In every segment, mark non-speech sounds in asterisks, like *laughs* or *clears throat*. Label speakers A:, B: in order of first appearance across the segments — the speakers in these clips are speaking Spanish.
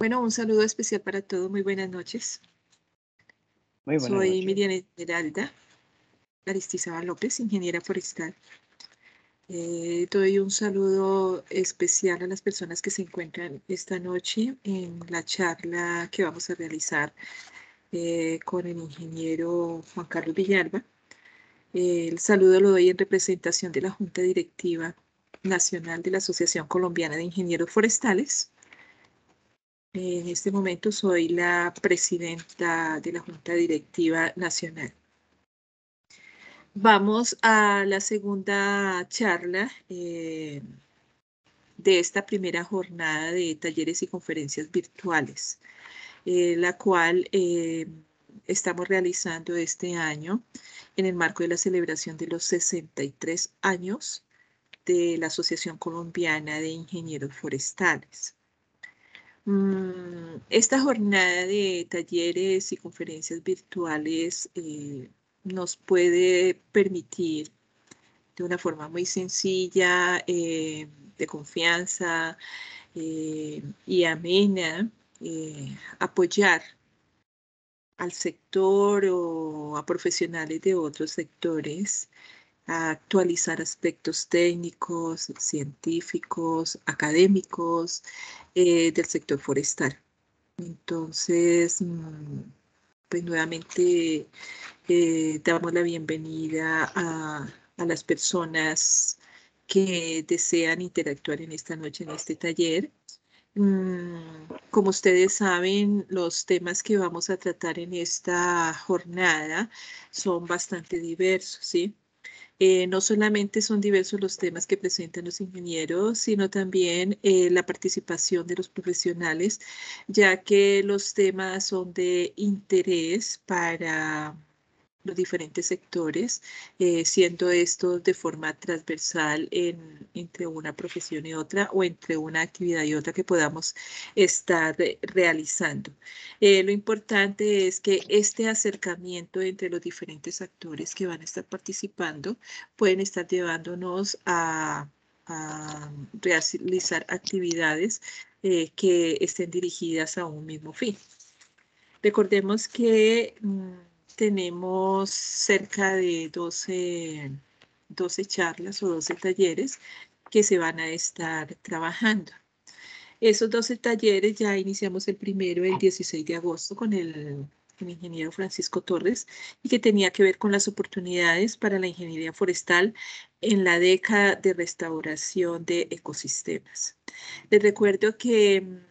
A: Bueno, un saludo especial para todos. Muy buenas noches.
B: Muy buenas
A: Soy
B: noches.
A: Miriam Esmeralda Aristizábal López, ingeniera forestal. Eh, doy un saludo especial a las personas que se encuentran esta noche en la charla que vamos a realizar eh, con el ingeniero Juan Carlos Villalba. Eh, el saludo lo doy en representación de la Junta Directiva Nacional de la Asociación Colombiana de Ingenieros Forestales. En este momento soy la presidenta de la Junta Directiva Nacional. Vamos a la segunda charla eh, de esta primera jornada de talleres y conferencias virtuales, eh, la cual eh, estamos realizando este año en el marco de la celebración de los 63 años de la Asociación Colombiana de Ingenieros Forestales. Mm, esta jornada de talleres y conferencias virtuales eh, nos puede permitir de una forma muy sencilla, eh, de confianza eh, y amena, apoyar al sector o a profesionales de otros sectores actualizar aspectos técnicos, científicos, académicos eh, del sector forestal. Entonces, mm, pues nuevamente eh, damos la bienvenida a, a, las personas que desean interactuar en esta noche, en este taller. Mm, como ustedes saben, los temas que vamos a tratar en esta jornada son bastante diversos, ¿sí? Eh, no solamente son diversos los temas que presentan los ingenieros, sino también eh, la participación de los profesionales, ya que los temas son de interés para los diferentes sectores, eh, siendo esto de forma transversal en, entre una profesión y otra o entre una actividad y otra que podamos estar realizando. Eh, lo importante es que este acercamiento entre los diferentes actores que van a estar participando pueden estar llevándonos a, realizar actividades eh, que estén dirigidas a un mismo fin. Recordemos que mmm, tenemos cerca de 12, 12 charlas o 12 talleres que se van a estar trabajando. Esos 12 talleres ya iniciamos el primero el 16 de agosto con el, el, ingeniero Francisco Torres y que tenía que ver con las oportunidades para la ingeniería forestal en la década de restauración de ecosistemas. Les recuerdo que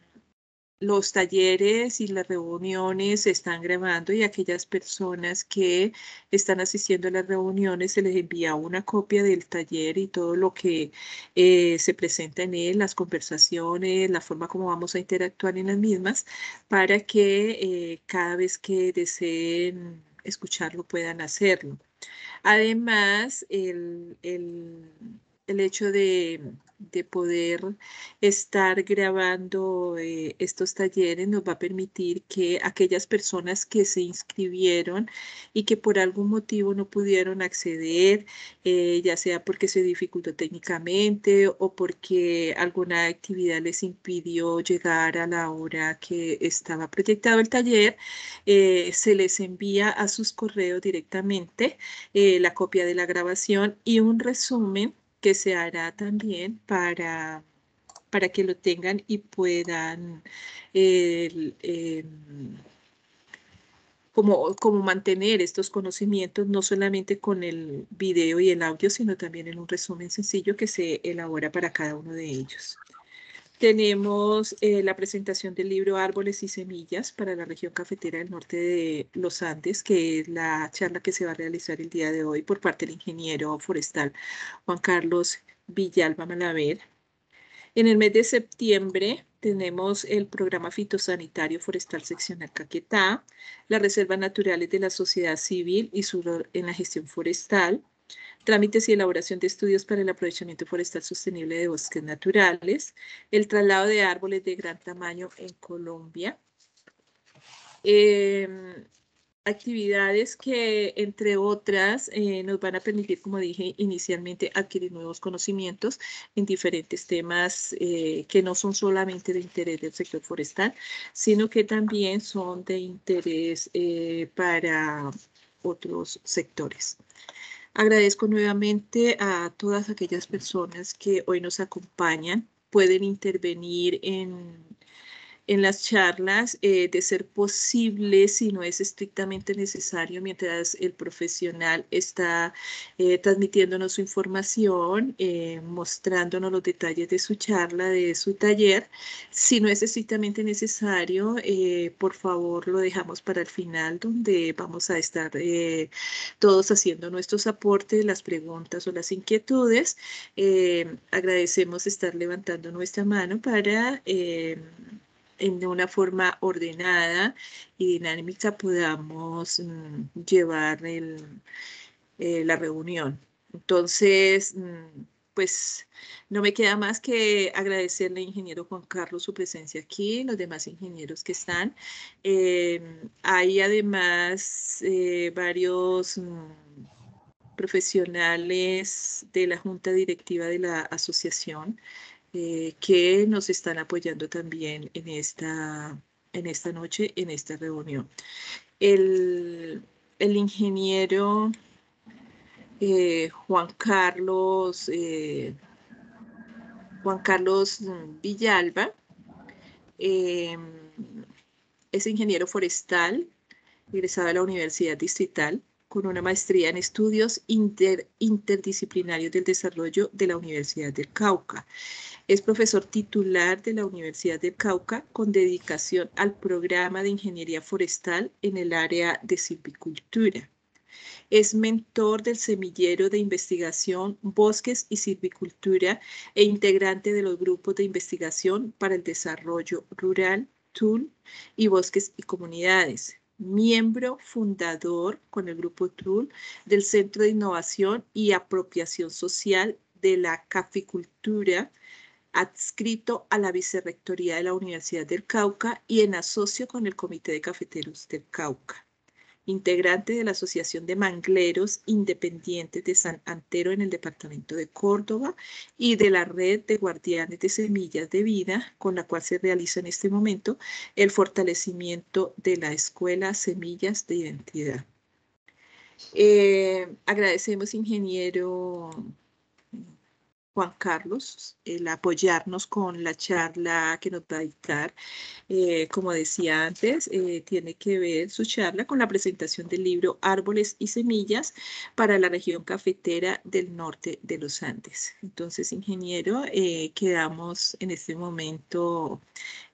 A: los talleres y las reuniones se están grabando y aquellas personas que están asistiendo a las reuniones se les envía una copia del taller y todo lo que eh, se presenta en él, las conversaciones, la forma como vamos a interactuar en las mismas, para que eh, cada vez que deseen escucharlo puedan hacerlo. Además, el, el, el hecho de de poder estar grabando eh, estos talleres nos va a permitir que aquellas personas que se inscribieron y que por algún motivo no pudieron acceder, eh, ya sea porque se dificultó técnicamente o porque alguna actividad les impidió llegar a la hora que estaba proyectado el taller, eh, se les envía a sus correos directamente la copia de la grabación y un resumen que se hará también para, para que lo tengan y puedan eh, como, como mantener estos conocimientos, no solamente con el video y el audio, sino también en un resumen sencillo que se elabora para cada uno de ellos. Tenemos eh, la presentación del libro Árboles y Semillas para la región cafetera del norte de los Andes, que es la charla que se va a realizar el día de hoy por parte del ingeniero forestal Juan Carlos Villalba Malaver. En el mes de septiembre tenemos el programa fitosanitario forestal seccional Caquetá, las reservas naturales de la sociedad civil y su rol en la gestión forestal, trámites y elaboración de estudios para el aprovechamiento forestal sostenible de bosques naturales, el traslado de árboles de gran tamaño en Colombia. Eh, actividades que, entre otras, eh, nos van a permitir, como dije inicialmente, adquirir nuevos conocimientos en diferentes temas eh, que no son solamente de interés del sector forestal, sino que también son de interés eh, para otros sectores. Agradezco nuevamente a todas aquellas personas que hoy nos acompañan, pueden intervenir en en las charlas, eh, de ser posible, si no es estrictamente necesario, mientras el profesional está eh, transmitiéndonos su información, eh, mostrándonos los detalles de su charla, de su taller. Si no es estrictamente necesario, por favor, lo dejamos para el final, donde vamos a estar todos haciendo nuestros aportes, las preguntas o las inquietudes. agradecemos estar levantando nuestra mano para de una forma ordenada y dinámica podamos mm, llevar eh, la reunión. Entonces, mm, pues no me queda más que agradecerle ingeniero Juan Carlos su presencia aquí, los demás ingenieros que están. Em, hay además eh, varios mm, profesionales de la junta directiva de la asociación eh, que nos están apoyando también en esta, en esta noche, en esta reunión. El, ingeniero eh, Juan Carlos, eh, Juan Carlos Villalba, es ingeniero forestal, egresado de la Universidad Distrital, con una maestría en estudios interdisciplinarios del desarrollo de la Universidad del Cauca. Es profesor titular de la Universidad del Cauca con dedicación al programa de Ingeniería Forestal en el área de silvicultura. Es mentor del semillero de investigación Bosques y Silvicultura e integrante de los grupos de investigación para el desarrollo rural, TUL y Bosques y Comunidades. Miembro fundador con el grupo TUL del Centro de Innovación y Apropiación Social de la Caficultura adscrito a la Vicerrectoría de la Universidad del Cauca y en asocio con el Comité de Cafeteros del Cauca. Integrante de la Asociación de Mangleros Independientes de San Antero en el departamento de Córdoba y de la Red de Guardianes de Semillas de Vida, con la cual se realiza en este momento el fortalecimiento de la Escuela Semillas de Identidad. Eh, agradecemos, ingeniero Juan Carlos, el apoyarnos con la charla que nos va a dictar. Eh, como decía antes, eh, tiene que ver su charla con la presentación del libro Árboles y Semillas para la región cafetera del norte de los Andes. Entonces, ingeniero, eh, quedamos en este momento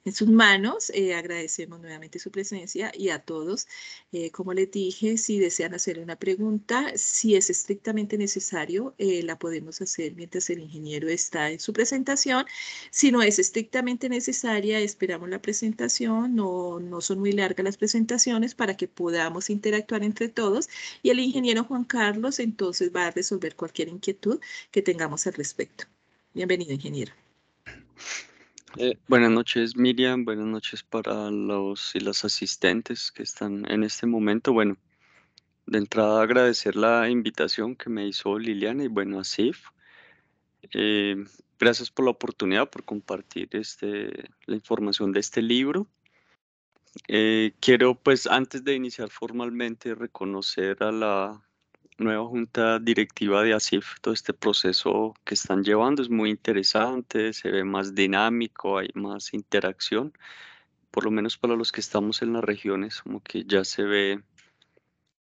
A: en sus manos. Eh, agradecemos nuevamente su presencia y a todos. Eh, como les dije, si desean hacer una pregunta, si es estrictamente necesario, eh, la podemos hacer mientras el ingeniero está en su presentación. Si no es estrictamente necesaria, esperamos la presentación. No, no son muy largas las presentaciones para que podamos interactuar entre todos y el ingeniero Juan Carlos entonces va a resolver cualquier inquietud que tengamos al respecto. Bienvenido, ingeniero.
C: Eh, buenas noches, Miriam. Buenas noches para los y las asistentes que están en este momento. Bueno, de entrada agradecer la invitación que me hizo Liliana y bueno, Asif. Eh, gracias por la oportunidad, por compartir este, la información de este libro. Eh, quiero, pues, antes de iniciar formalmente, reconocer a la nueva junta directiva de ASIF, todo este proceso que están llevando es muy interesante, se ve más dinámico, hay más interacción, por lo menos para los que estamos en las regiones, como que ya se ve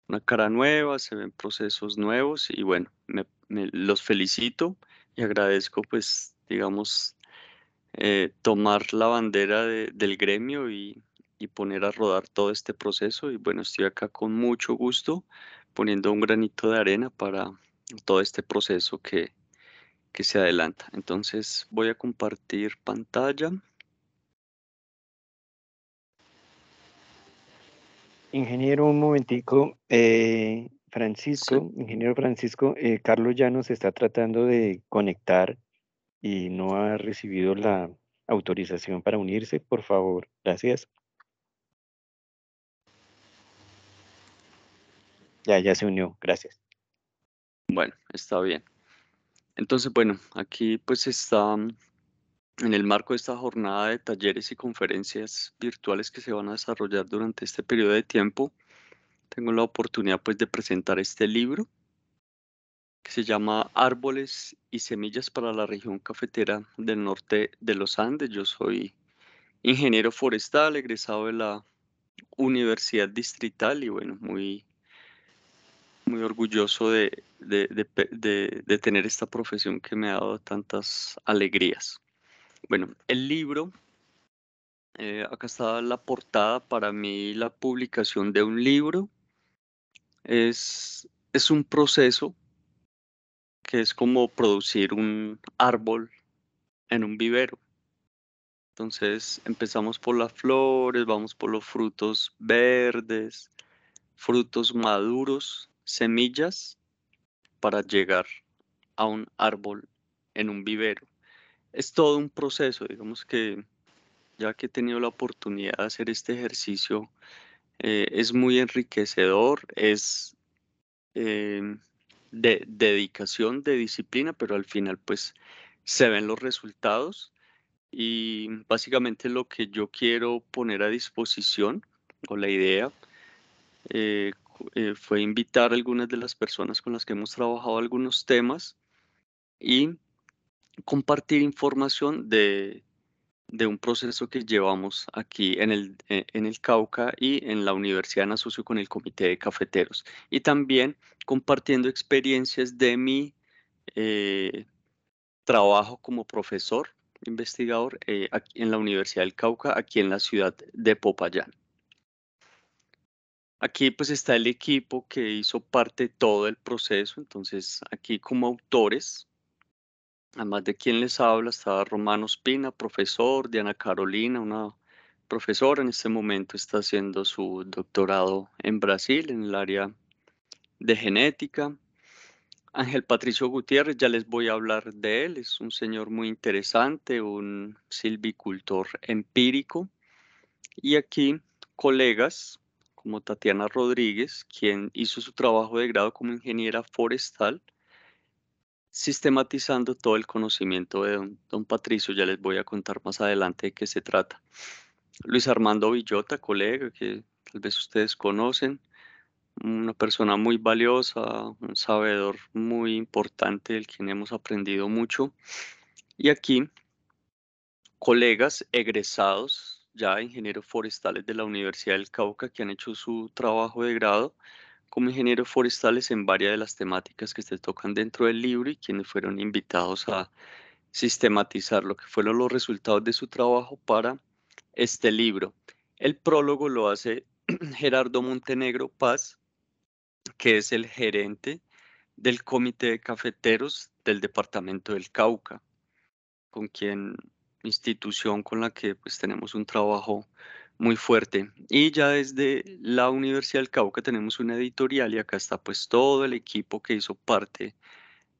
C: una cara nueva, se ven procesos nuevos y bueno, me, los felicito y agradezco pues, digamos, eh, tomar la bandera del gremio y, y poner a rodar todo este proceso y bueno, estoy acá con mucho gusto poniendo un granito de arena para todo este proceso que, que se adelanta. Entonces voy a compartir pantalla.
B: Ingeniero, un momentico. Eh, Francisco, ingeniero Francisco, eh, Carlos ya nos está tratando de conectar y no ha recibido la autorización para unirse. Por favor, gracias. Ya, ya se unió, gracias.
C: Bueno, está bien. Entonces, bueno, aquí pues está mm, en el marco de esta jornada de talleres y conferencias virtuales que se van a desarrollar durante este periodo de tiempo, tengo la oportunidad pues de presentar este libro que se llama Árboles y Semillas para la región cafetera del norte de los Andes. Yo soy ingeniero forestal, egresado de la Universidad Distrital y bueno, muy, muy orgulloso de, de, tener esta profesión que me ha dado tantas alegrías. Bueno, el libro, eh, acá está la portada, para mí la publicación de un libro es, es un proceso que es como producir un árbol en un vivero. Entonces empezamos por las flores, vamos por los frutos verdes, frutos maduros, semillas, para llegar a un árbol en un vivero. Es todo un proceso, digamos que ya que he tenido la oportunidad de hacer este ejercicio, eh, es muy enriquecedor, es em, de dedicación, de disciplina, pero al final pues se ven los resultados y básicamente lo que yo quiero poner a disposición o la idea eh, eh, fue invitar a algunas de las personas con las que hemos trabajado algunos temas y compartir información de, un proceso que llevamos aquí en el, eh, en el Cauca y en la universidad en asocio con el Comité de Cafeteros. Y también compartiendo experiencias de mi eh, trabajo como profesor, investigador eh, en la Universidad del Cauca, aquí en la ciudad de Popayán. Aquí pues está el equipo que hizo parte de todo el proceso, entonces aquí como autores Además de quien les habla, está Romano Spina, profesor, Diana Carolina, una profesora en este momento, está haciendo su doctorado en Brasil, en el área de genética. Ángel Patricio Gutiérrez, ya les voy a hablar de él, es un señor muy interesante, un silvicultor empírico. Y aquí colegas como Tatiana Rodríguez, quien hizo su trabajo de grado como ingeniera forestal, sistematizando todo el conocimiento de don, Patricio. Ya les voy a contar más adelante de qué se trata. Luis Armando Villota, colega que tal vez ustedes conocen, una persona muy valiosa, un sabedor muy importante del quien hemos aprendido mucho. Y aquí, colegas egresados, ya ingenieros forestales de la Universidad del Cauca, que han hecho su trabajo de grado como ingenieros forestales en varias de las temáticas que se tocan dentro del libro y quienes fueron invitados a sistematizar lo que fueron los resultados de su trabajo para este libro. El prólogo lo hace *clears throat* Gerardo Montenegro Paz, que es el gerente del Comité de Cafeteros del Departamento del Cauca, con quien institución con la que pues tenemos un trabajo muy fuerte. Y ya desde la Universidad del Cauca tenemos una editorial y acá está pues todo el equipo que hizo parte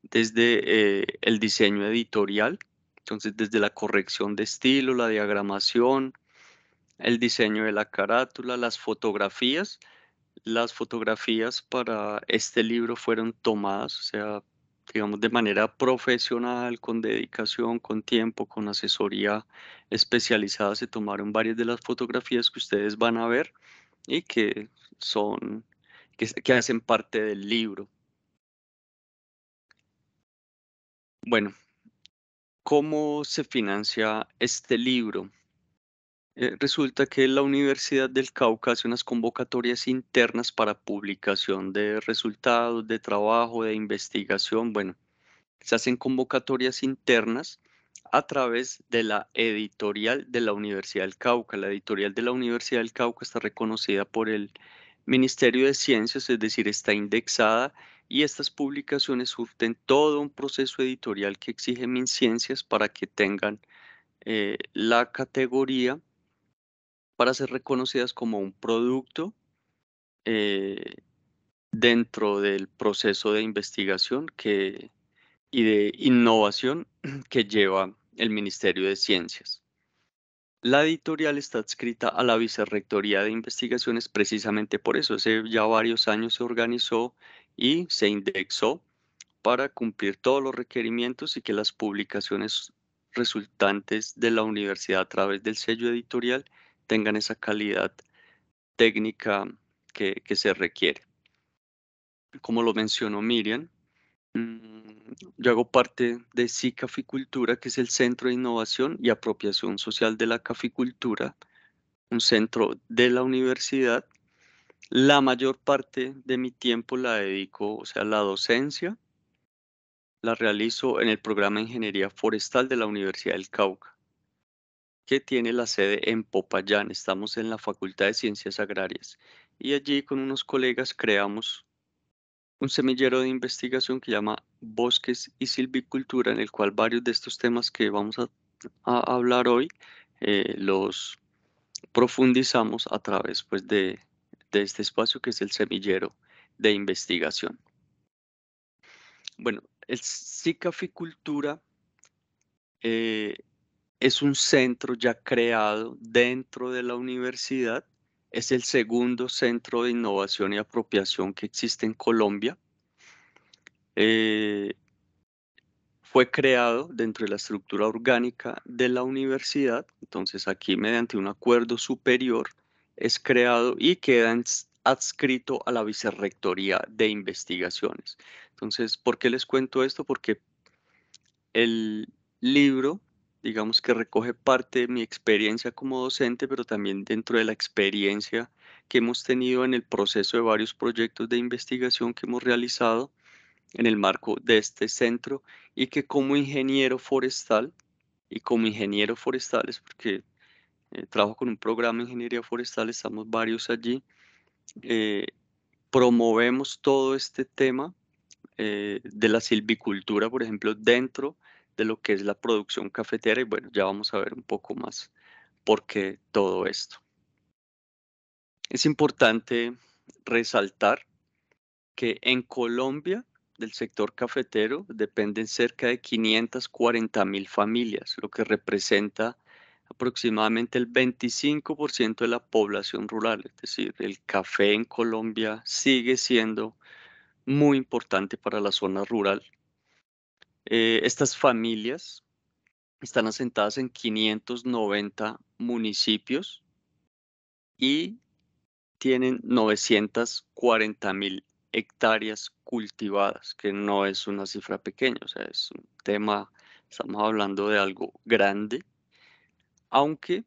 C: desde eh, el diseño editorial, entonces desde la corrección de estilo, la diagramación, el diseño de la carátula, las fotografías. Las fotografías para este libro fueron tomadas, o sea, digamos, de manera profesional, con dedicación, con tiempo, con asesoría especializada, se tomaron varias de las fotografías que ustedes van a ver y que son, que, que hacen parte del libro. Bueno, ¿cómo se financia este libro? Eh, resulta que la Universidad del Cauca hace unas convocatorias internas para publicación de resultados, de trabajo, de investigación. Bueno, se hacen convocatorias internas a través de la editorial de la Universidad del Cauca. La editorial de la Universidad del Cauca está reconocida por el Ministerio de Ciencias, es decir, está indexada y estas publicaciones surten todo un proceso editorial que exige MinCiencias para que tengan eh, la categoría para ser reconocidas como un producto eh, dentro del proceso de investigación que, y de innovación *clears throat* que lleva el Ministerio de Ciencias. La editorial está adscrita a la Vicerrectoría de Investigaciones precisamente por eso. Hace ya varios años se organizó y se indexó para cumplir todos los requerimientos y que las publicaciones resultantes de la universidad a través del sello editorial tengan esa calidad técnica que, se requiere. Como lo mencionó Miriam, mm, yo hago parte de SIC Caficultura, que es el Centro de Innovación y Apropiación Social de la Caficultura, un centro de la universidad. La mayor parte de mi tiempo la dedico, o sea, la docencia, la realizo en el programa de Ingeniería Forestal de la Universidad del Cauca, que tiene la sede en Popayán. Estamos en la Facultad de Ciencias Agrarias y allí con unos colegas creamos un semillero de investigación que llama Bosques y Silvicultura, en el cual varios de estos temas que vamos a, hablar hoy eh, los profundizamos a través pues, de, este espacio que es el semillero de investigación. Bueno, el SICAFIcultura eh, es un centro ya creado dentro de la universidad. Es el segundo centro de innovación y apropiación que existe en Colombia. Eh, fue creado dentro de la estructura orgánica de la universidad. Entonces aquí mediante un acuerdo superior es creado y queda adscrito a la Vicerrectoría de Investigaciones. Entonces, ¿por qué les cuento esto? Porque el libro, digamos que recoge parte de mi experiencia como docente, pero también dentro de la experiencia que hemos tenido en el proceso de varios proyectos de investigación que hemos realizado en el marco de este centro y que como ingeniero forestal, y como ingeniero forestal es porque eh, trabajo con un programa de ingeniería forestal, estamos varios allí, eh, promovemos todo este tema eh, de la silvicultura, por ejemplo, dentro de lo que es la producción cafetera. Y bueno, ya vamos a ver un poco más por qué todo esto. Es importante resaltar que en Colombia del sector cafetero dependen cerca de 540 mil familias, lo que representa aproximadamente el 25% de la población rural. Es decir, el café en Colombia sigue siendo muy importante para la zona rural. Eh, estas familias están asentadas en 590 municipios y tienen 940 mil hectáreas cultivadas, que no es una cifra pequeña, o sea, es un tema, estamos hablando de algo grande, aunque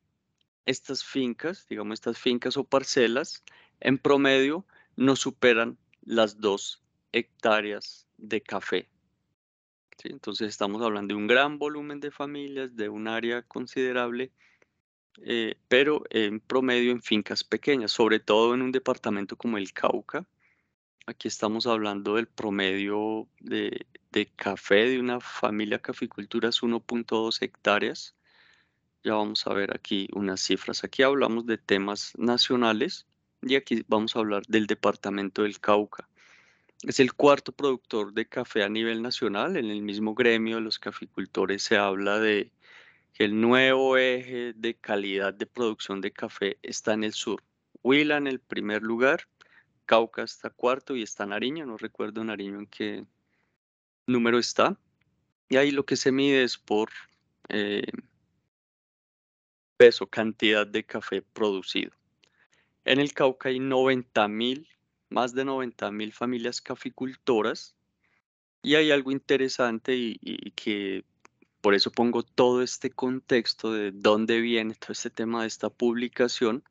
C: estas fincas, digamos estas fincas o parcelas, en promedio no superan las dos hectáreas de café. Entonces estamos hablando de un gran volumen de familias, de un área considerable, eh, pero en promedio en fincas pequeñas, sobre todo en un departamento como el Cauca. Aquí estamos hablando del promedio de, de café de una familia caficultura es 1.2 hectáreas. Ya vamos a ver aquí unas cifras. Aquí hablamos de temas nacionales y aquí vamos a hablar del departamento del Cauca. Es el cuarto productor de café a nivel nacional. En el mismo gremio de los caficultores se habla de que el nuevo eje de calidad de producción de café está en el sur. Huila en el primer lugar, Cauca está cuarto y está Nariño. No recuerdo Nariño en qué número está. Y ahí lo que se mide es por eh, peso, cantidad de café producido. En el Cauca hay 90 mil más de 90 mil familias caficultoras. Y hay algo interesante y, que por eso pongo todo este contexto de dónde viene todo este tema de esta publicación,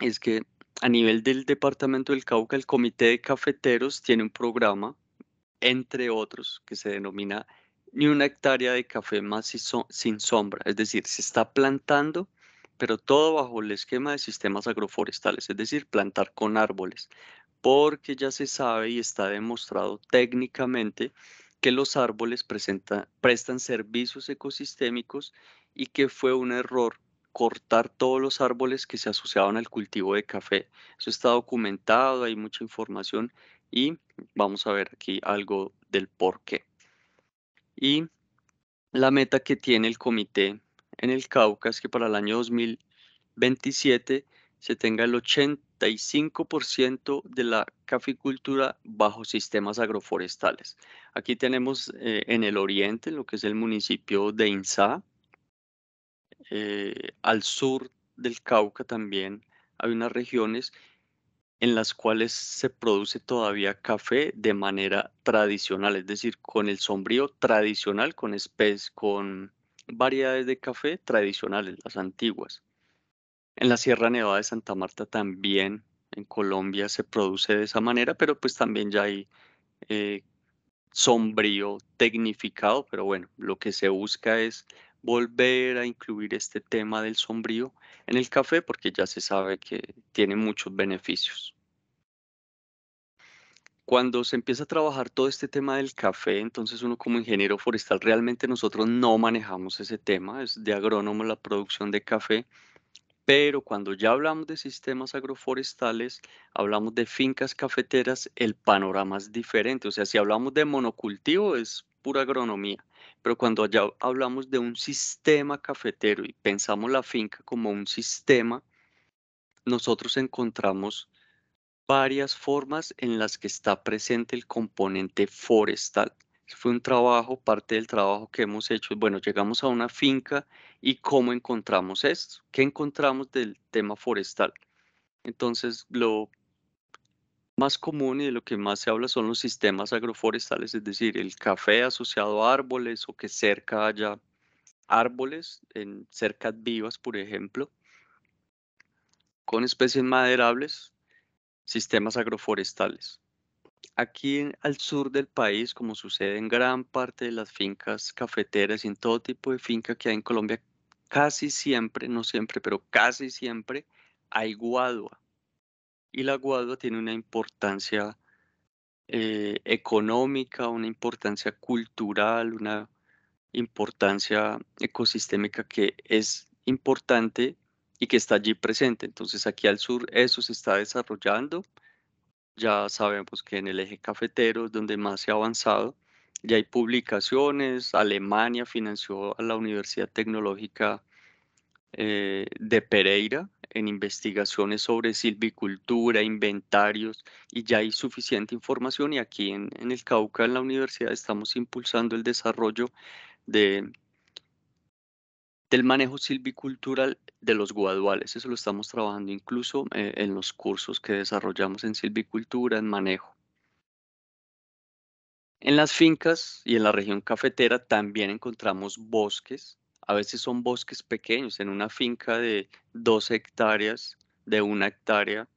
C: es que a nivel del departamento del Cauca, el Comité de Cafeteros tiene un programa, entre otros, que se denomina Ni una hectárea de café más sin sombra. Es decir, se está plantando pero todo bajo el esquema de sistemas agroforestales, es decir, plantar con árboles, porque ya se sabe y está demostrado técnicamente que los árboles prestan servicios ecosistémicos y que fue un error cortar todos los árboles que se asociaban al cultivo de café. Eso está documentado, hay mucha información y vamos a ver aquí algo del por qué. Y la meta que tiene el comité en el Cauca es que para el año 2027 se tenga el 85% de la caficultura bajo sistemas agroforestales. Aquí tenemos eh, en el oriente, lo que es el municipio de Insá, eh, al sur del Cauca también hay unas regiones en las cuales se produce todavía café de manera tradicional, es decir, con el sombrío tradicional, con, con variedades de café tradicionales, las antiguas. En la Sierra Nevada de Santa Marta también, en Colombia, se produce de esa manera, pero pues también ya hay eh, sombrío tecnificado, pero bueno, lo que se busca es volver a incluir este tema del sombrío en el café porque ya se sabe que tiene muchos beneficios. Cuando se empieza a trabajar todo este tema del café, entonces uno como ingeniero forestal realmente nosotros no manejamos ese tema, es de agrónomo la producción de café, pero cuando ya hablamos de sistemas agroforestales, hablamos de fincas cafeteras, el panorama es diferente. O sea, si hablamos de monocultivo es pura agronomía, pero cuando ya hablamos de un sistema cafetero y pensamos la finca como un sistema, nosotros encontramos varias formas en las que está presente el componente forestal. Fue un trabajo, parte del trabajo que hemos hecho. Bueno, llegamos a una finca y cómo encontramos esto. ¿Qué encontramos del tema forestal? Entonces, lo más común y de lo que más se habla son los sistemas agroforestales, es decir, el café asociado a árboles o que cerca haya árboles en cercas vivas, por ejemplo, con especies maderables, sistemas agroforestales. Aquí al sur del país, como sucede en gran parte de las fincas cafeteras y en todo tipo de finca que hay en Colombia, casi siempre, no siempre, pero casi siempre hay guadua. Y la guadua tiene una importancia eh, económica, una importancia cultural, una importancia ecosistémica que es importante y que está allí presente. Entonces aquí al sur eso se está desarrollando ya sabemos que en el eje cafetero es donde más se ha avanzado. Ya hay publicaciones. Alemania financió a la Universidad Tecnológica eh, de Pereira en investigaciones sobre silvicultura, inventarios, y ya hay suficiente información. Y aquí en, en el Cauca, en la universidad, estamos impulsando el desarrollo de del manejo silvicultural de los guaduales. Eso lo estamos trabajando incluso eh, en los cursos que desarrollamos en silvicultura, en manejo. En las fincas y en la región cafetera también encontramos bosques. A veces son bosques pequeños. En una finca de dos hectáreas, de una hectárea,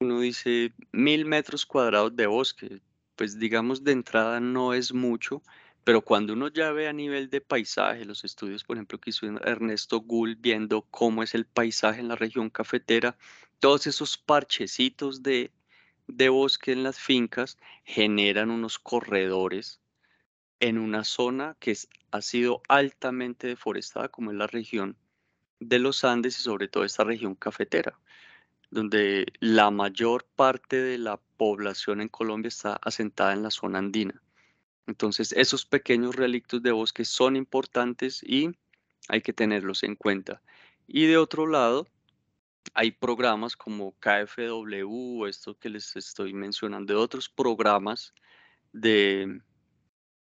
C: uno dice mil metros cuadrados de bosque. Pues digamos de entrada no es mucho, pero cuando uno ya ve a nivel de paisaje, los estudios, por ejemplo, que hizo Ernesto Gull viendo cómo es el paisaje en la región cafetera, todos esos parchecitos de, de bosque en las fincas generan unos corredores en una zona que ha sido altamente deforestada, como es la región de los Andes y sobre todo esta región cafetera, donde la mayor parte de la población en Colombia está asentada en la zona andina. Entonces, esos pequeños relictos de bosque son importantes y hay que tenerlos en cuenta. Y de otro lado, hay programas como KFW, esto que les estoy mencionando, de otros programas de,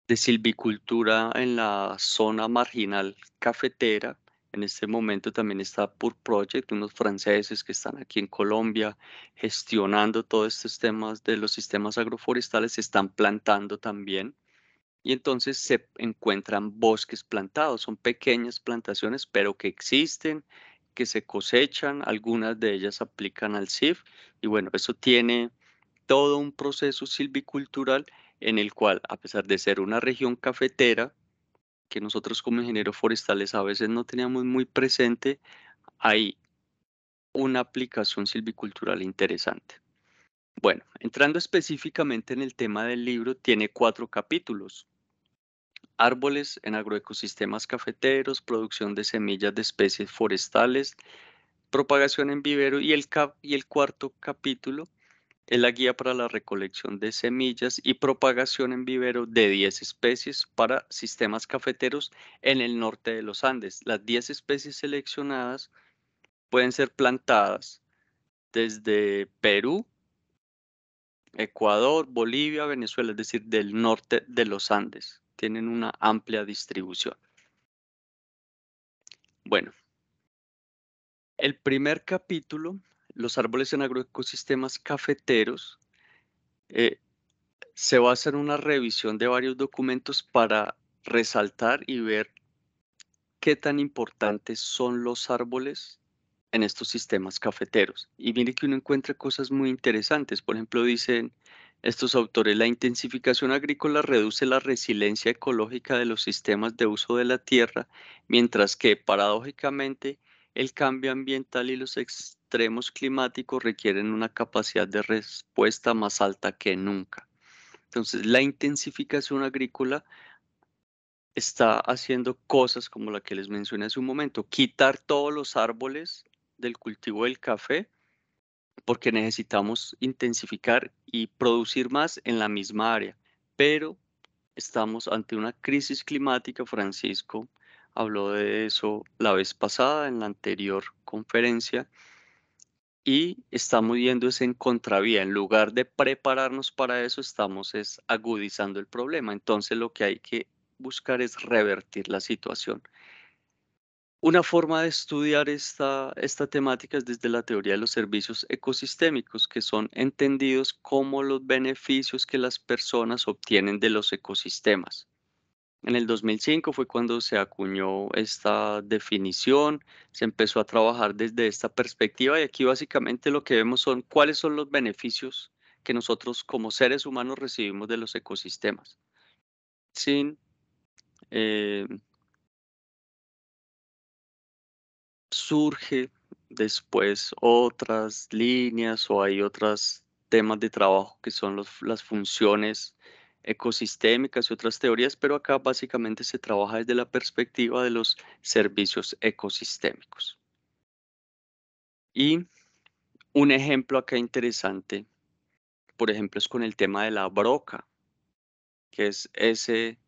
C: de silvicultura en la zona marginal cafetera. En este momento también está Pur Project, unos franceses que están aquí en Colombia gestionando todos estos temas de los sistemas agroforestales, se están plantando también y entonces se encuentran bosques plantados. Son pequeñas plantaciones, pero que existen, que se cosechan, algunas de ellas aplican al CIF y bueno, eso tiene todo un proceso silvicultural en el cual, a pesar de ser una región cafetera, que nosotros como ingenieros forestales a veces no teníamos muy presente, hay una aplicación silvicultural interesante. Bueno, entrando específicamente en el tema del libro, tiene cuatro capítulos árboles en agroecosistemas cafeteros, producción de semillas de especies forestales, propagación en vivero y el, cuarto capítulo es la guía para la recolección de semillas y propagación en vivero de 10 especies para sistemas cafeteros en el norte de los Andes. Las 10 especies seleccionadas pueden ser plantadas desde Perú, Ecuador, Bolivia, Venezuela, es decir, del norte de los Andes. Tienen una amplia distribución. Bueno, el primer capítulo los árboles en agroecosistemas cafeteros, eh, se va a hacer una revisión de varios documentos para resaltar y ver qué tan importantes son los árboles en estos sistemas cafeteros. Y mire que uno encuentra cosas muy interesantes. Por ejemplo, dicen estos autores, la intensificación agrícola reduce la resiliencia ecológica de los sistemas de uso de la tierra, mientras que paradójicamente el cambio ambiental y los extremos climáticos requieren una capacidad de respuesta más alta que nunca. Entonces, la intensificación agrícola está haciendo cosas como la que les mencioné hace un momento, quitar todos los árboles del cultivo del café porque necesitamos intensificar y producir más en la misma área, pero estamos ante una crisis climática, Francisco habló de eso la vez pasada en la anterior conferencia, y estamos yendo es en contravía. En lugar de prepararnos para eso, estamos es agudizando el problema. Entonces lo que hay que buscar es revertir la situación. Una forma de estudiar esta, esta temática es desde la teoría de los servicios ecosistémicos, que son entendidos como los beneficios que las personas obtienen de los ecosistemas. En el 2005 fue cuando se acuñó esta definición, se empezó a trabajar desde esta perspectiva y aquí básicamente lo que vemos son cuáles son los beneficios que nosotros como seres humanos recibimos de los ecosistemas. Sin eh, surge después otras líneas o hay otros temas de trabajo que son las funciones ecosistémicas y otras teorías, pero acá básicamente se trabaja desde la perspectiva de los servicios ecosistémicos. Y un ejemplo acá interesante, por ejemplo, es con el tema de la broca, que es ese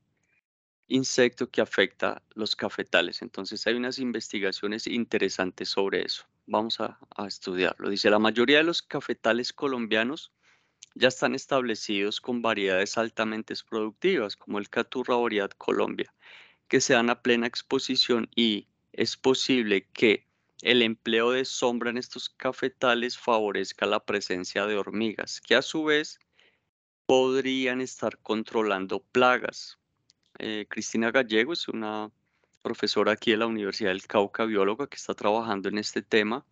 C: insecto que afecta los cafetales. Entonces hay unas investigaciones interesantes sobre eso. Vamos a, estudiarlo. Dice, la mayoría de los cafetales colombianos ya están establecidos con variedades altamente productivas, como el Caturra Boreal Colombia, que se dan a plena exposición y es posible que el empleo de sombra en estos cafetales favorezca la presencia de hormigas, que a su vez podrían estar controlando plagas. Eh, Cristina Gallego es una profesora aquí de la Universidad del Cauca, bióloga, que está trabajando en este tema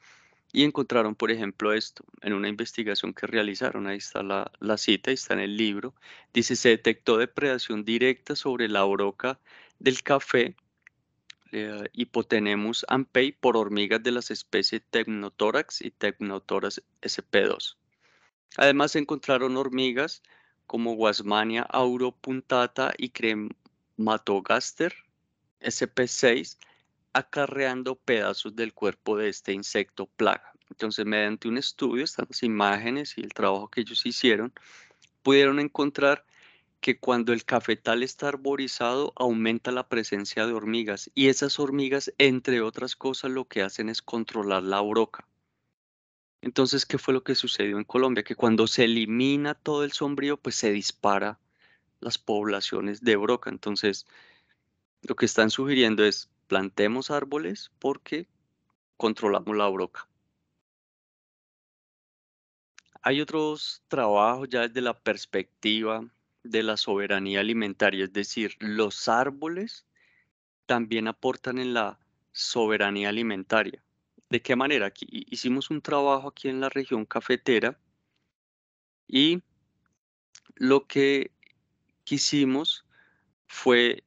C: y encontraron, por ejemplo, esto en una investigación que realizaron, ahí está la, cita, ahí está en el libro, dice, se detectó depredación directa sobre la broca del café eh, ampei por hormigas de las especies Technotórax y Technotórax sp2. Además encontraron hormigas como Guasmania auropuntata y Crematogaster sp6 acarreando pedazos del cuerpo de este insecto plaga. Entonces, mediante un estudio, estas imágenes y el trabajo que ellos hicieron, pudieron encontrar que cuando el cafetal está arborizado aumenta la presencia de hormigas y esas hormigas, entre otras cosas, lo que hacen es controlar la broca. Entonces, ¿qué fue lo que sucedió en Colombia? Que cuando se elimina todo el sombrío, pues se dispara las poblaciones de broca. Entonces, lo que están sugiriendo es plantemos árboles porque controlamos la broca. Hay otros trabajos ya desde la perspectiva de la soberanía alimentaria, es decir, los árboles también aportan en la soberanía alimentaria. ¿De qué manera? Aquí hicimos un trabajo aquí en la región cafetera y lo que quisimos fue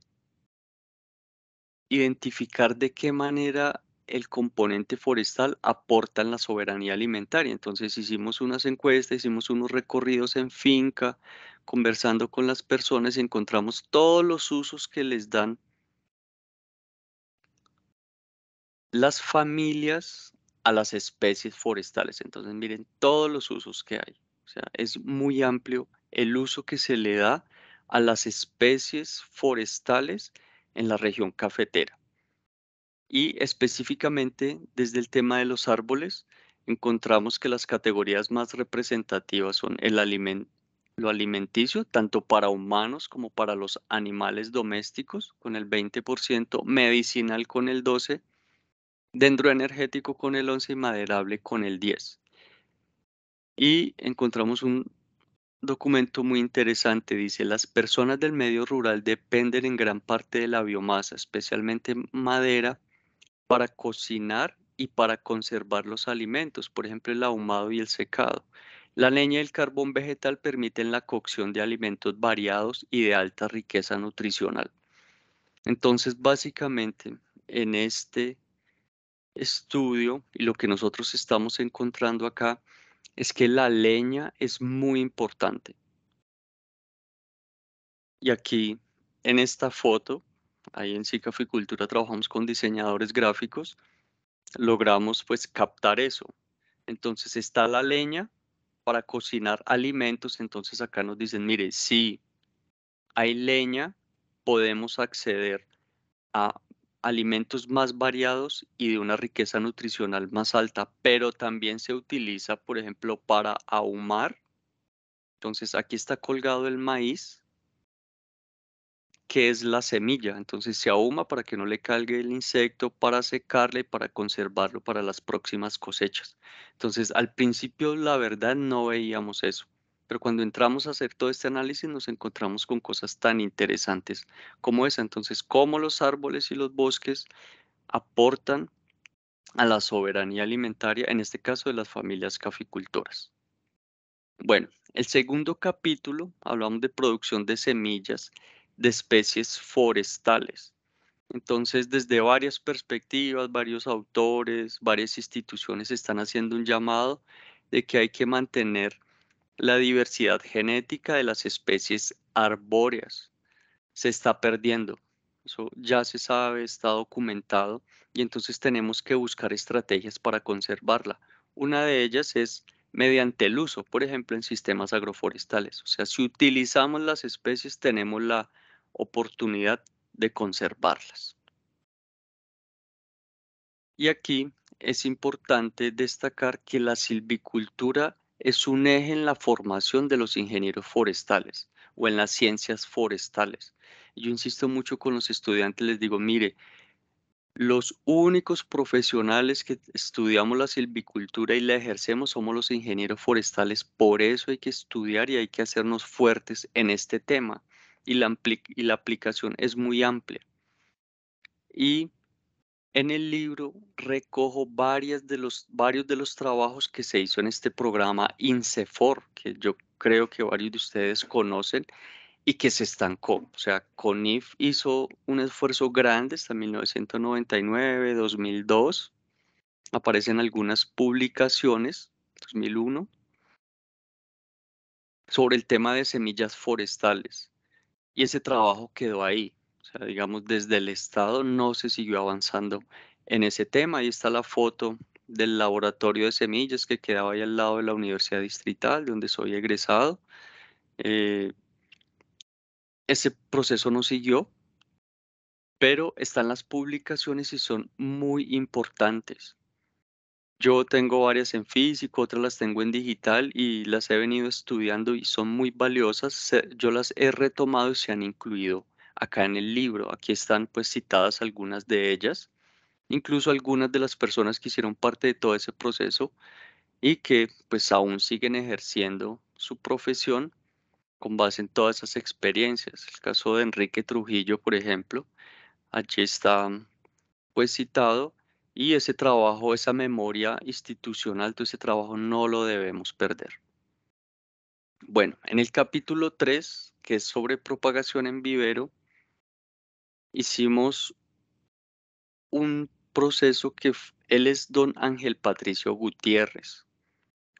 C: identificar de qué manera el componente forestal aporta en la soberanía alimentaria. Entonces hicimos unas encuestas, hicimos unos recorridos en finca, conversando con las personas encontramos todos los usos que les dan las familias a las especies forestales. Entonces miren todos los usos que hay. O sea, es muy amplio el uso que se le da a las especies forestales en la región cafetera. Y específicamente desde el tema de los árboles, encontramos que las categorías más representativas son el alimento, lo alimenticio, tanto para humanos como para los animales domésticos, con el 20%, medicinal con el 12%, dendroenergético con el 11% y maderable con el 10%. Y encontramos un documento muy interesante, dice, las personas del medio rural dependen en gran parte de la biomasa, especialmente madera, para cocinar y para conservar los alimentos, por ejemplo, el ahumado y el secado. La leña y el carbón vegetal permiten la cocción de alimentos variados y de alta riqueza nutricional. Entonces, básicamente, en este estudio y lo que nosotros estamos encontrando acá es que la leña es muy importante. Y aquí, en esta foto, ahí en Cicaficultura trabajamos con diseñadores gráficos, logramos pues captar eso. Entonces está la leña para cocinar alimentos, entonces acá nos dicen, mire, si hay leña, podemos acceder a alimentos más variados y de una riqueza nutricional más alta, pero también se utiliza, por ejemplo, para ahumar. Entonces aquí está colgado el maíz, que es la semilla. Entonces se ahuma para que no le calgue el insecto, para secarle y para conservarlo para las próximas cosechas. Entonces al principio la verdad no veíamos eso. Pero cuando entramos a hacer todo este análisis nos encontramos con cosas tan interesantes como esa. Entonces, cómo los árboles y los bosques aportan a la soberanía alimentaria, en este caso de las familias caficultoras. Bueno, el segundo capítulo hablamos de producción de semillas de especies forestales. Entonces, desde varias perspectivas, varios autores, varias instituciones están haciendo un llamado de que hay que mantener la diversidad genética de las especies arbóreas. Se está perdiendo. Eso ya se sabe, está documentado y entonces tenemos que buscar estrategias para conservarla. Una de ellas es mediante el uso, por ejemplo, en sistemas agroforestales. O sea, si utilizamos las especies, tenemos la oportunidad de conservarlas. Y aquí es importante destacar que la silvicultura es un eje en la formación de los ingenieros forestales o en las ciencias forestales. Yo insisto mucho con los estudiantes, les digo, mire, los únicos profesionales que estudiamos la silvicultura y la ejercemos somos los ingenieros forestales, por eso hay que estudiar y hay que hacernos fuertes en este tema y la, y la aplicación es muy amplia. Y en el libro recojo varias de los, varios de los trabajos que se hizo en este programa INCEFOR, que yo creo que varios de ustedes conocen y que se estancó. O sea, CONIF hizo un esfuerzo grande hasta 1999, 2002. Aparecen algunas publicaciones, 2001, sobre el tema de semillas forestales y ese trabajo quedó ahí. O sea, digamos, desde el Estado no se siguió avanzando en ese tema. Ahí está la foto del laboratorio de semillas que quedaba ahí al lado de la Universidad Distrital, donde soy egresado. Eh, ese proceso no siguió, pero están las publicaciones y son muy importantes. Yo tengo varias en físico, otras las tengo en digital y las he venido estudiando y son muy valiosas. Yo las he retomado y se han incluido acá en el libro. Aquí están pues citadas algunas de ellas, incluso algunas de las personas que hicieron parte de todo ese proceso y que pues aún siguen ejerciendo su profesión con base en todas esas experiencias. El caso de Enrique Trujillo, por ejemplo, allí está pues citado y ese trabajo, esa memoria institucional, todo ese trabajo no lo debemos perder. Bueno, en el capítulo 3, que es sobre propagación en vivero, hicimos un proceso que él es don Ángel Patricio Gutiérrez,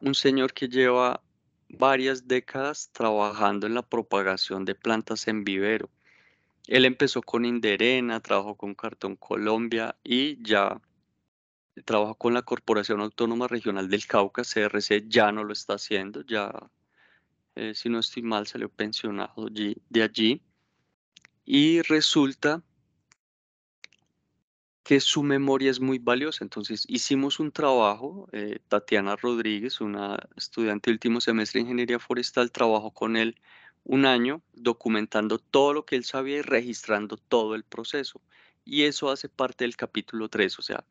C: un señor que lleva varias décadas trabajando en la propagación de plantas en vivero. Él empezó con Inderena, trabajó con Cartón Colombia y ya trabajo con la Corporación Autónoma Regional del Cauca, CRC, ya no lo está haciendo, ya, eh, si no estoy mal, salió pensionado de allí. Y resulta que su memoria es muy valiosa. Entonces hicimos un trabajo, eh, Tatiana Rodríguez, una estudiante de último semestre de Ingeniería Forestal, trabajó con él un año documentando todo lo que él sabía y registrando todo el proceso. Y eso hace parte del capítulo 3, o sea,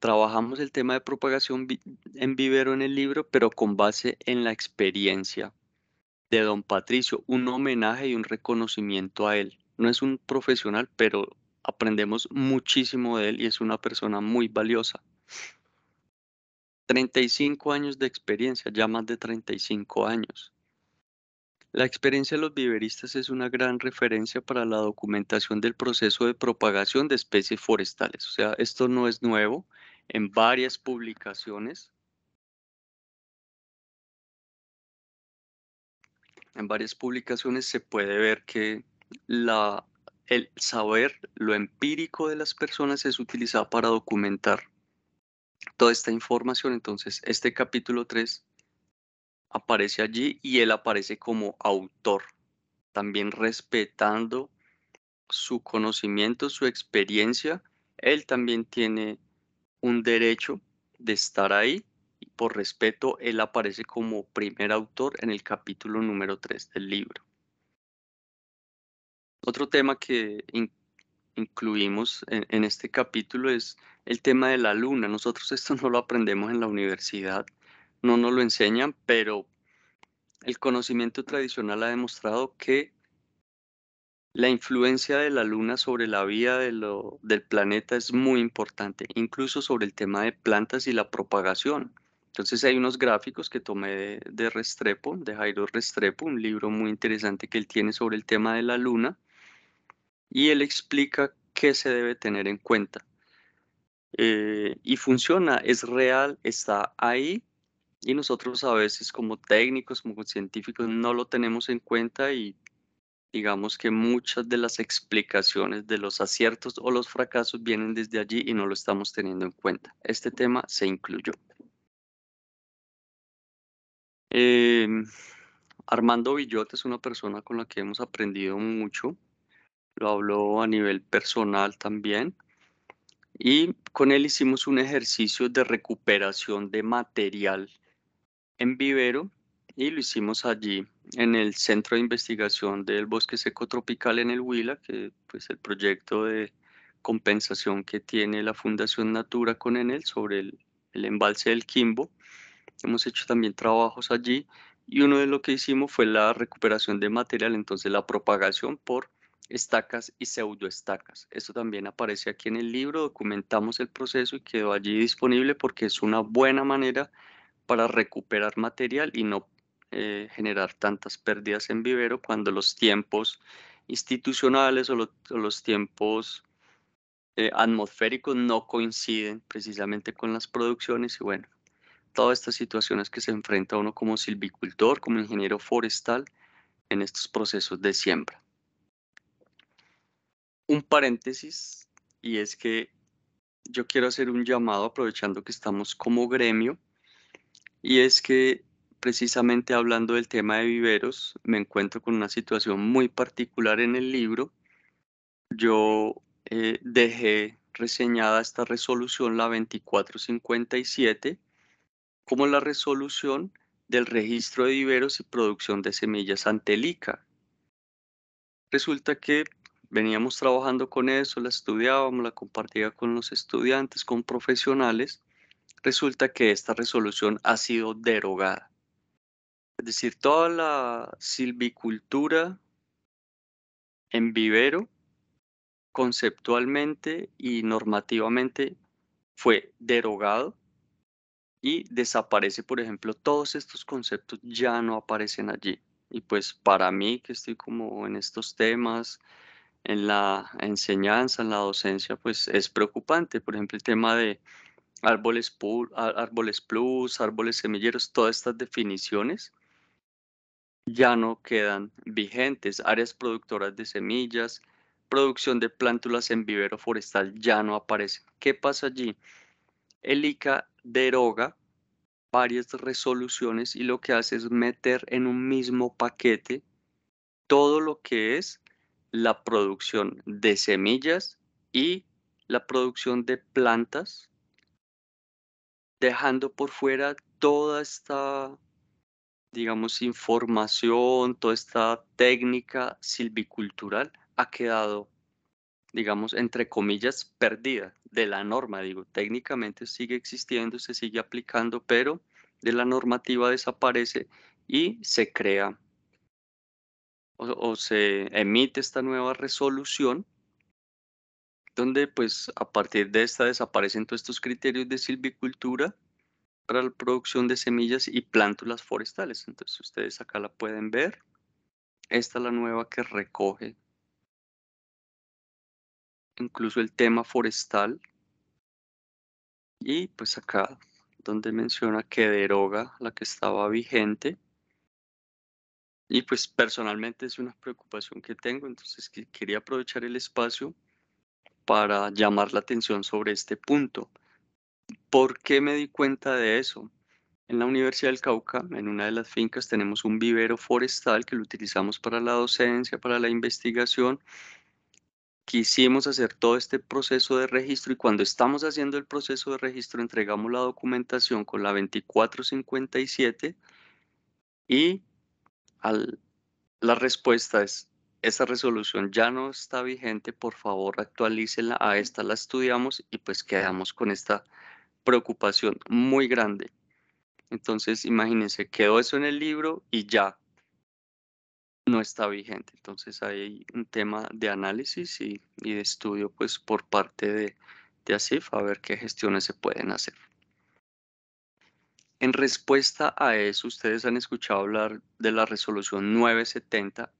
C: trabajamos el tema de propagación en vivero en el libro, pero con base en la experiencia de don Patricio, un homenaje y un reconocimiento a él. No es un profesional, pero aprendemos muchísimo de él y es una persona muy valiosa. 35 años de experiencia, ya más de 35 años. La experiencia de los viveristas es una gran referencia para la documentación del proceso de propagación de especies forestales. O sea, esto no es nuevo. En varias publicaciones, en varias publicaciones se puede ver que la, el saber, lo empírico de las personas es utilizado para documentar toda esta información. Entonces, este capítulo 3 aparece allí y él aparece como autor, también respetando su conocimiento, su experiencia. Él también tiene un derecho de estar ahí por respeto él aparece como primer autor en el capítulo número 3 del libro. Otro tema que incluimos en, este capítulo es el tema de la luna. Nosotros esto no lo aprendemos en la universidad, no nos lo enseñan, pero el conocimiento tradicional ha demostrado que la influencia de la luna sobre la vida del planeta es muy importante, incluso sobre el tema de plantas y la propagación. Entonces hay unos gráficos que tomé de, Restrepo, de Jairo Restrepo, un libro muy interesante que él tiene sobre el tema de la luna, y él explica qué se debe tener en cuenta. Eh, y funciona, es real, está ahí y nosotros a veces como técnicos, como científicos, no lo tenemos en cuenta y digamos que muchas de las explicaciones de los aciertos o los fracasos vienen desde allí y no lo estamos teniendo en cuenta. Este tema se incluyó. Em, Armando Villota es una persona con la que hemos aprendido mucho. Lo habló a nivel personal también. Y con él hicimos un ejercicio de recuperación de material en vivero y lo hicimos allí en el Centro de Investigación del Bosque Seco Tropical en el Huila, que pues el proyecto de compensación que tiene la Fundación Natura con Enel sobre el, el embalse del Quimbo. Hemos hecho también trabajos allí y uno de lo que hicimos fue la recuperación de material, entonces la propagación por estacas y pseudoestacas. Esto también aparece aquí en el libro, documentamos el proceso y quedó allí disponible porque es una buena manera para recuperar material y no eh, generar tantas pérdidas en vivero cuando los tiempos institucionales o, los tiempos eh, atmosféricos no coinciden precisamente con las producciones y bueno, todas estas situaciones que se enfrenta uno como silvicultor, como ingeniero forestal en estos procesos de siembra. Un paréntesis y es que yo quiero hacer un llamado aprovechando que estamos como gremio y es que precisamente hablando del tema de viveros, me encuentro con una situación muy particular en el libro. Yo eh, dejé reseñada esta resolución, la 2457, como la resolución del registro de viveros y producción de semillas ante Resulta que veníamos trabajando con eso, la estudiábamos, la compartía con los estudiantes, con profesionales, resulta que esta resolución ha sido derogada. Es decir, toda la silvicultura en vivero, conceptualmente y normativamente, fue derogado y desaparece, por ejemplo, todos estos conceptos ya no aparecen allí. Y pues para mí, que estoy como en estos temas, en la enseñanza, en la docencia, pues es preocupante. Por ejemplo, el tema de árboles, árboles plus, árboles semilleros, todas estas definiciones ya no quedan vigentes. Áreas productoras de semillas, producción de plántulas en vivero forestal ya no aparecen. ¿Qué pasa allí? el ICA deroga varias resoluciones y lo que hace es meter en un mismo paquete todo lo que es la producción de semillas y la producción de plantas, dejando por fuera toda esta, digamos, información, toda esta técnica silvicultural ha quedado, digamos, entre comillas, perdida de la norma. Digo, técnicamente sigue existiendo, se sigue aplicando, pero de la normativa desaparece y se crea o, se emite esta nueva resolución donde pues a partir de esta desaparecen todos estos criterios de silvicultura para la producción de semillas y plántulas forestales. Entonces ustedes acá la pueden ver. Esta es la nueva que recoge incluso el tema forestal. Y pues acá donde menciona que deroga la que estaba vigente. Y pues personalmente es una preocupación que tengo, entonces quería aprovechar el espacio para llamar la atención sobre este punto. ¿Por qué me di cuenta de eso? En la Universidad del Cauca, en una de las fincas, tenemos un vivero forestal que lo utilizamos para la docencia, para la investigación. Quisimos hacer todo este proceso de registro y cuando estamos haciendo el proceso de registro entregamos la documentación con la 2457 y la respuesta es, esa resolución ya no está vigente, por favor actualícela, a esta la estudiamos y pues quedamos con esta preocupación muy grande. Entonces, imagínense, quedó eso en el libro y ya no está vigente. Entonces hay un tema de análisis y, de estudio pues por parte de, de ASIF a ver qué gestiones se pueden hacer. En respuesta a eso, ustedes han escuchado hablar de la resolución 970,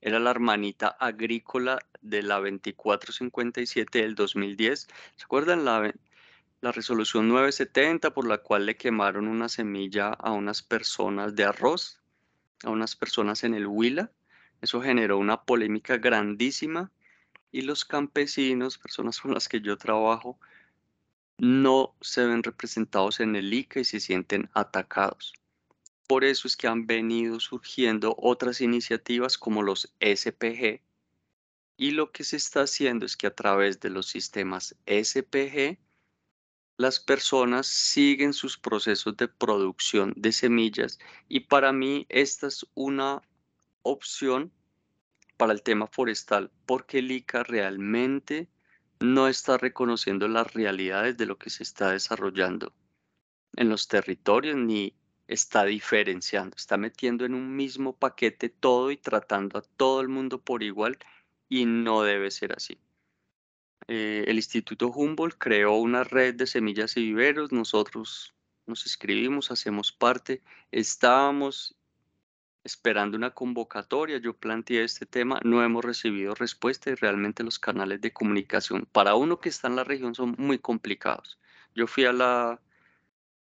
C: era la hermanita agrícola de la 2457 del 2010. ¿Se acuerdan la, la resolución 970 por la cual le quemaron una semilla a unas personas de arroz, a unas personas en el Huila? Eso generó una polémica grandísima y los campesinos, personas *laughs* con las que yo trabajo, no se ven representados en el ICA y se sienten atacados. Por eso es que han venido surgiendo otras iniciativas como los SPG y lo que se está haciendo es que a través de los sistemas SPG las personas siguen sus procesos de producción de semillas y para mí esta es una opción para el tema forestal porque el ICA realmente no está reconociendo las realidades de lo que se está desarrollando en los territorios ni está diferenciando, está metiendo en un mismo paquete todo y tratando a todo el mundo por igual y no debe ser así. Eh, el Instituto Humboldt creó una red de semillas y viveros, nosotros nos escribimos, hacemos parte, estábamos esperando una convocatoria, yo planteé este tema, no hemos recibido respuesta y realmente los canales de comunicación para uno que está en la región son muy complicados. Yo fui a la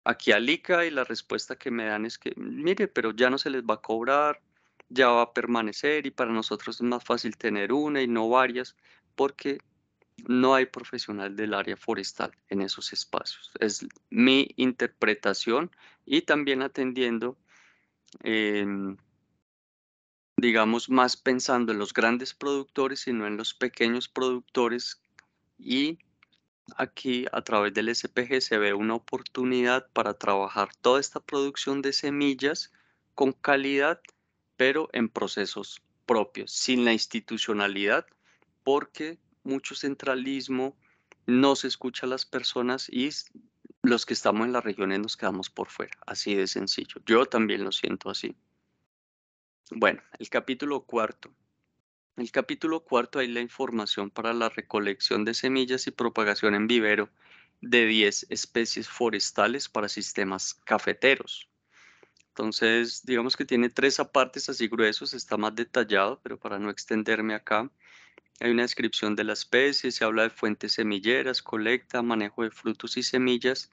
C: aquí a Lica y la respuesta que me dan es que, mire, pero ya no se les va a cobrar, ya va a permanecer y para nosotros es más fácil tener una y no varias porque no hay profesional del área forestal en esos espacios. Es mi interpretación y también atendiendo digamos, más pensando en los grandes productores y no en los pequeños productores. Y aquí a través del SPG se ve una oportunidad para trabajar toda esta producción de semillas con calidad, pero en procesos propios, sin la institucionalidad, porque mucho centralismo, no se escucha a las personas y los que estamos en las regiones nos quedamos por fuera, así de sencillo. Yo también lo siento así. Bueno, el capítulo cuarto. El capítulo cuarto hay la información para la recolección de semillas y propagación en vivero de 10 especies forestales para sistemas cafeteros. Entonces, digamos que tiene tres apartes así gruesos, está más detallado, pero para no extenderme acá, hay una descripción de la especie, se habla de fuentes semilleras, colecta, manejo de frutos y semillas,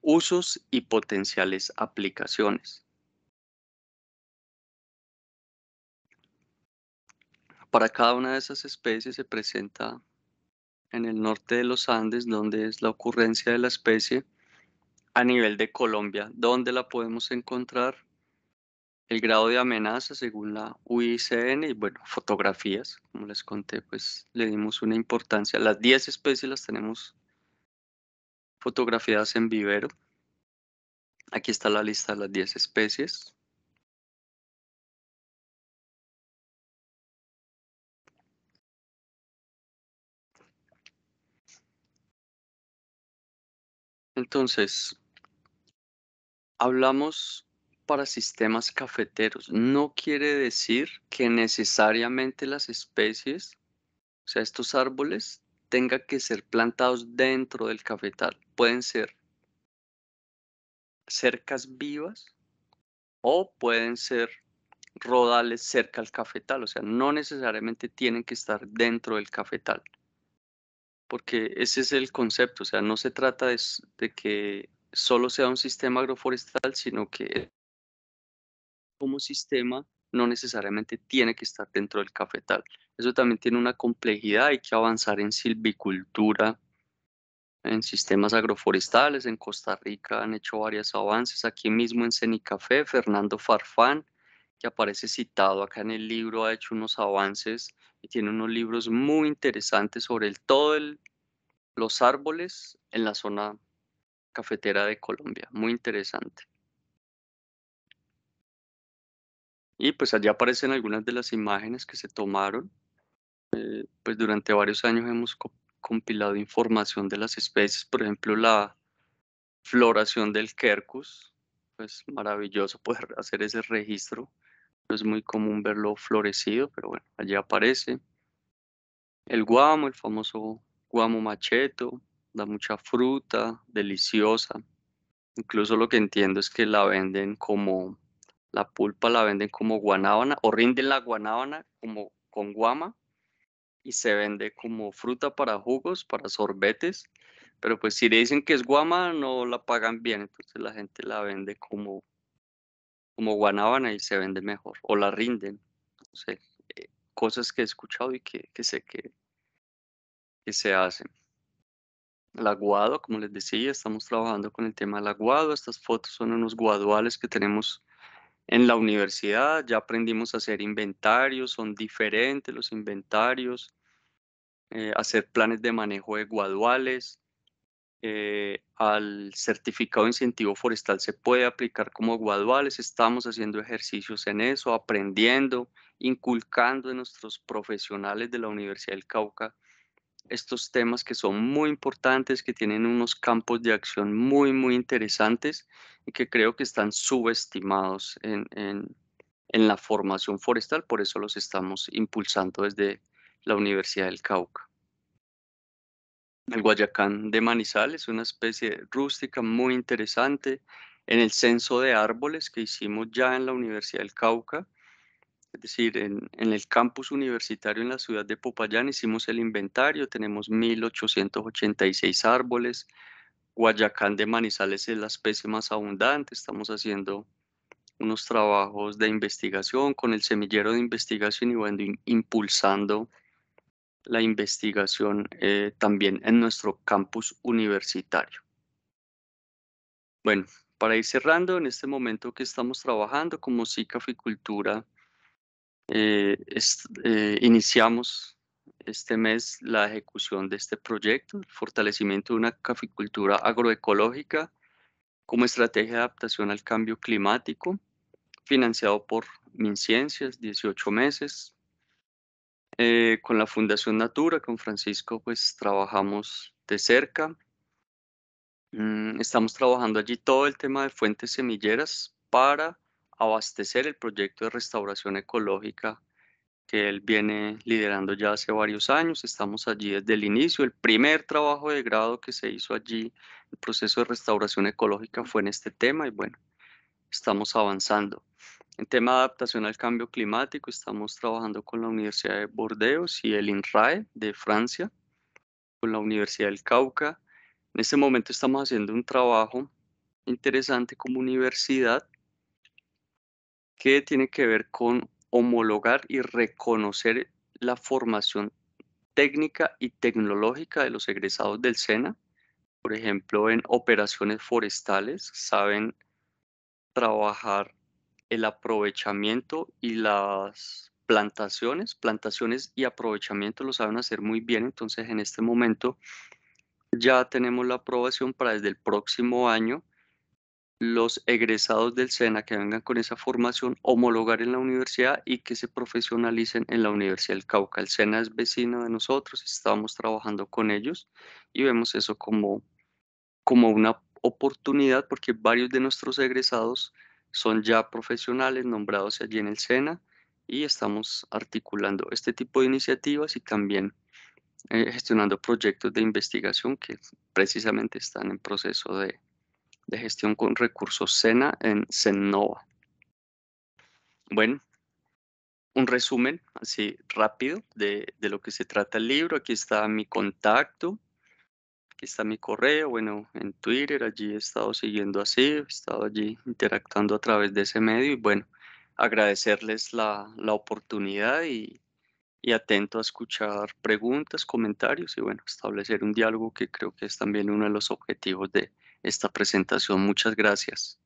C: usos y potenciales aplicaciones. Para cada una de esas especies se presenta en el norte de los Andes, donde es la ocurrencia de la especie, a nivel de Colombia, ¿dónde la podemos encontrar? El grado de amenaza según la UICN y bueno, fotografías, como les conté, pues le dimos una importancia. Las 10 especies las tenemos fotografiadas en vivero. Aquí está la lista de las 10 especies. Entonces, hablamos para sistemas cafeteros. No quiere decir que necesariamente las especies, o sea, estos árboles, tengan que ser plantados dentro del cafetal. Pueden ser cercas vivas o pueden ser rodales cerca al cafetal, o sea, no necesariamente tienen que estar dentro del cafetal porque ese es el concepto, o sea, no se trata de, que solo sea un sistema agroforestal, sino que como sistema no necesariamente tiene que estar dentro del cafetal. Eso también tiene una complejidad, hay que avanzar en silvicultura, en sistemas agroforestales, en Costa Rica han hecho varios avances, aquí mismo en Cenicafé, Fernando Farfán, que aparece citado acá en el libro, ha hecho unos avances y tiene unos libros muy interesantes sobre el, todo los árboles en la zona cafetera de Colombia. Muy interesante. Y pues allá aparecen algunas de las imágenes que se tomaron. Eh, pues durante varios años hemos compilado información de las especies, por ejemplo la floración del quercus, pues maravilloso poder *laughs* hacer ese registro no es muy común verlo florecido, pero bueno, allí aparece. El guamo, el famoso guamo macheto, da mucha fruta, deliciosa. Incluso lo que entiendo es que la venden como, la pulpa la venden como guanábana o rinden la guanábana como con guama y se vende como fruta para jugos, para sorbetes. Pero pues si le dicen que es guama, no la pagan bien, entonces la gente la vende como como guanábana y se vende mejor, o la rinden. Eh, cosas que he escuchado y que, sé que, que se hacen. El aguado, como les decía, estamos trabajando con el tema del aguado. Estas fotos son unos guaduales que tenemos en la universidad. Ya aprendimos a hacer inventarios, son diferentes los inventarios, eh, hacer planes de manejo de guaduales. Eh, al certificado de incentivo forestal se puede aplicar como graduales. Estamos haciendo ejercicios en eso, aprendiendo, inculcando en nuestros profesionales de la Universidad del Cauca estos temas que son muy importantes, que tienen unos campos de acción muy, muy interesantes y que creo que están subestimados en, en la formación forestal. Por eso los estamos impulsando desde la Universidad del Cauca. El guayacán de Manizales es una especie rústica muy interesante. En el censo de árboles que hicimos ya en la Universidad del Cauca, es decir, en, el campus universitario en la ciudad de Popayán hicimos el inventario, tenemos 1.886 árboles. Guayacán de Manizales es la especie más abundante, estamos haciendo unos trabajos de investigación con el semillero de investigación y bueno, impulsando la investigación eh, también en nuestro campus universitario. Bueno, para ir cerrando, en este momento que estamos trabajando como sí Caficultura, eh, eh, iniciamos este mes la ejecución de este proyecto, el fortalecimiento de una caficultura agroecológica como estrategia de adaptación al cambio climático, financiado por MinCiencias, 18 meses, eh, con la Fundación Natura, con Francisco, pues trabajamos de cerca. Mm, estamos trabajando allí todo el tema de fuentes semilleras para abastecer el proyecto de restauración ecológica que él viene liderando ya hace varios años. Estamos allí desde el inicio. El primer trabajo de grado que se hizo allí, el proceso de restauración ecológica fue en este tema y bueno, estamos avanzando. En tema de adaptación al cambio climático, estamos trabajando con la Universidad de Bordeaux y el INRAE de Francia, con la Universidad del Cauca. En este momento estamos haciendo un trabajo interesante como universidad que tiene que ver con homologar y reconocer la formación técnica y tecnológica de los egresados del SENA. Por ejemplo, en operaciones forestales saben trabajar el aprovechamiento y las plantaciones, plantaciones y aprovechamiento lo saben hacer muy bien. Entonces, en este momento ya tenemos la aprobación para desde el próximo año los egresados del SENA que vengan con esa formación, homologar en la universidad y que se profesionalicen en la Universidad del Cauca. El SENA es vecino de nosotros, estamos trabajando con ellos y vemos eso como, como una oportunidad porque varios de nuestros egresados son ya profesionales nombrados allí en el SENA y estamos articulando este tipo de iniciativas y también eh, gestionando proyectos de investigación que precisamente están en proceso de, de gestión con recursos SENA en SENNOVA. Bueno, un resumen así rápido de, lo que se trata el libro. Aquí está mi contacto, aquí está mi correo, bueno, en Twitter, allí he estado siguiendo así, he estado allí interactuando a través de ese medio y bueno, agradecerles la, oportunidad y, y atento a escuchar preguntas, comentarios y bueno, establecer un diálogo que creo que es también uno de los objetivos de, esta presentación. Muchas gracias.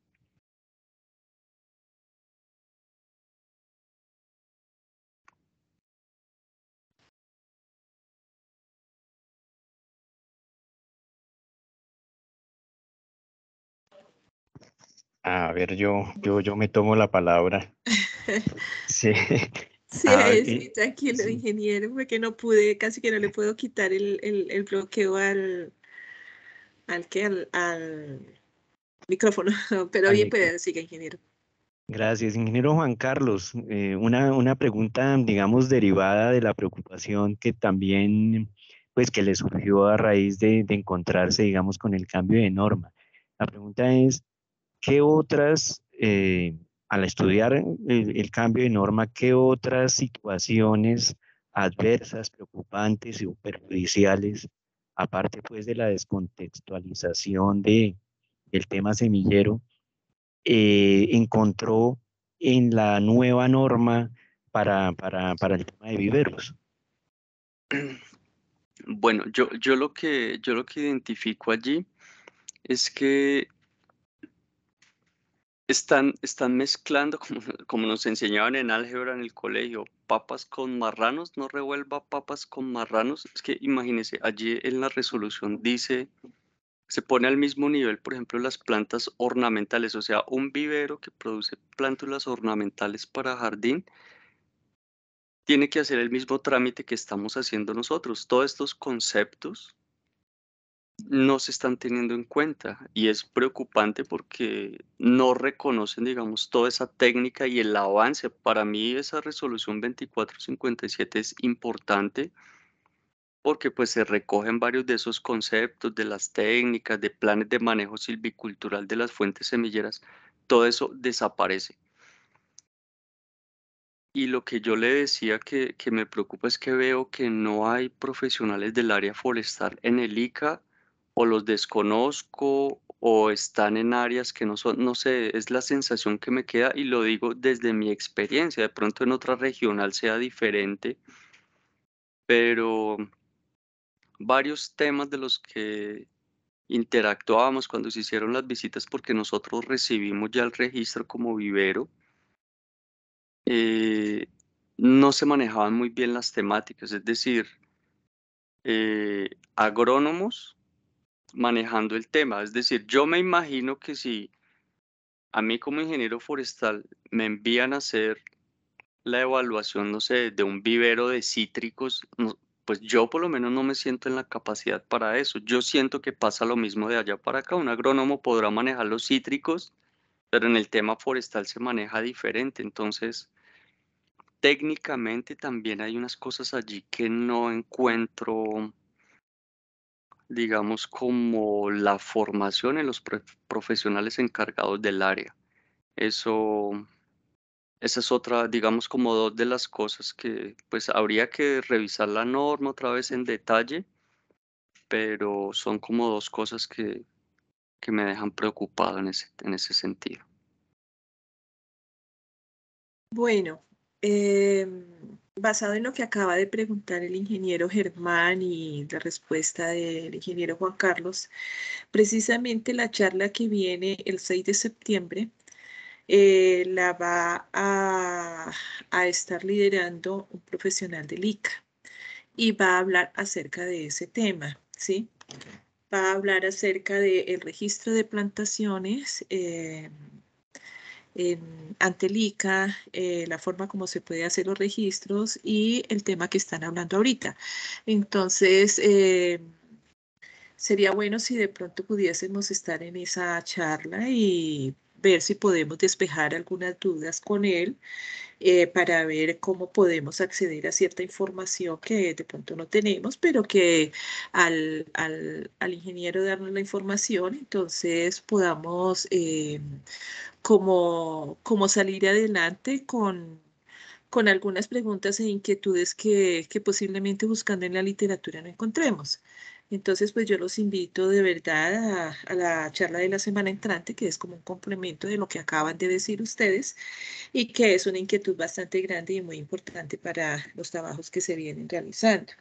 B: A ver, yo, yo, yo me tomo la palabra. *laughs*
A: Sí. Sí, tranquilo, ingeniero, porque no pude, casi que no le puedo quitar el, el bloqueo al, al que al, micrófono, *laughs* pero bien puede, sigue ingeniero.
B: Gracias, ingeniero Juan Carlos. Eh, una, una pregunta, digamos, derivada de la preocupación que también, pues, que le surgió a raíz de, encontrarse, digamos, con el cambio de norma. La pregunta es, ¿qué otras, eh, al estudiar el, cambio de norma, qué otras situaciones adversas, preocupantes o perjudiciales aparte pues de la descontextualización de, del tema semillero, eh, encontró en la nueva norma para, para, para, el tema de viveros?
C: Bueno, yo, yo, lo que, yo lo que identifico allí es que están, están mezclando, como, como nos enseñaban en álgebra en el colegio, papas con marranos, no revuelva papas con marranos. Es que imagínense, allí en la resolución dice, se pone al mismo nivel, por ejemplo, las plantas ornamentales, o sea, un vivero que produce plántulas ornamentales para jardín, tiene que hacer el mismo trámite que estamos haciendo nosotros. Todos estos conceptos no se están teniendo en cuenta y es preocupante porque no reconocen, digamos, toda esa técnica y el avance. Para mí esa resolución 2457 es importante porque pues se recogen varios de esos conceptos, de las técnicas, de planes de manejo silvicultural de las fuentes semilleras, todo eso desaparece. Y lo que yo le decía que, que me preocupa es que veo que no hay profesionales del área forestal en el ICA o los desconozco o están en áreas que no son, no sé, es la sensación que me queda y lo digo desde mi experiencia, de pronto en otra regional sea diferente, pero varios temas de los que interactuábamos cuando se hicieron las visitas porque nosotros recibimos ya el registro como vivero, eh, no se manejaban muy bien las temáticas, es decir, eh, agrónomos manejando el tema. Es decir, yo me imagino que si a mí como ingeniero forestal me envían a hacer la evaluación, no sé, de un vivero de cítricos, pues yo por lo menos no me siento en la capacidad para eso. Yo siento que pasa lo mismo de allá para acá. Un agrónomo podrá manejar los cítricos, pero en el tema forestal se maneja diferente. Entonces, técnicamente también hay unas cosas allí que no encuentro digamos, como la formación en los profesionales encargados del área. Eso, esa es otra, digamos, como dos de las cosas que pues habría que revisar la norma otra vez en detalle, pero son como dos cosas que, que me dejan preocupado en ese, en ese sentido.
A: Bueno, em, basado en lo que acaba de preguntar el ingeniero Germán y la respuesta del ingeniero Juan Carlos, precisamente la charla que viene el 6 de septiembre eh, la va a, a, estar liderando un profesional del ICA y va a hablar acerca de ese tema, ¿sí? Va a hablar acerca del registro de plantaciones eh, ante el ICA, eh, la forma como se puede hacer los registros y el tema que están hablando ahorita. Entonces, eh, sería bueno si de pronto pudiésemos estar en esa charla y ver si podemos despejar algunas dudas con él eh, para ver cómo podemos acceder a cierta información que de pronto no tenemos, pero que al, al, al ingeniero darnos la información, entonces podamos eh, como, como salir adelante con, con algunas preguntas e inquietudes que, que posiblemente buscando en la literatura no encontremos. Entonces, pues yo los invito de verdad a, la charla de la semana entrante, que es como un complemento de lo que acaban de decir ustedes y que es una inquietud bastante grande y muy importante para los trabajos que se vienen realizando.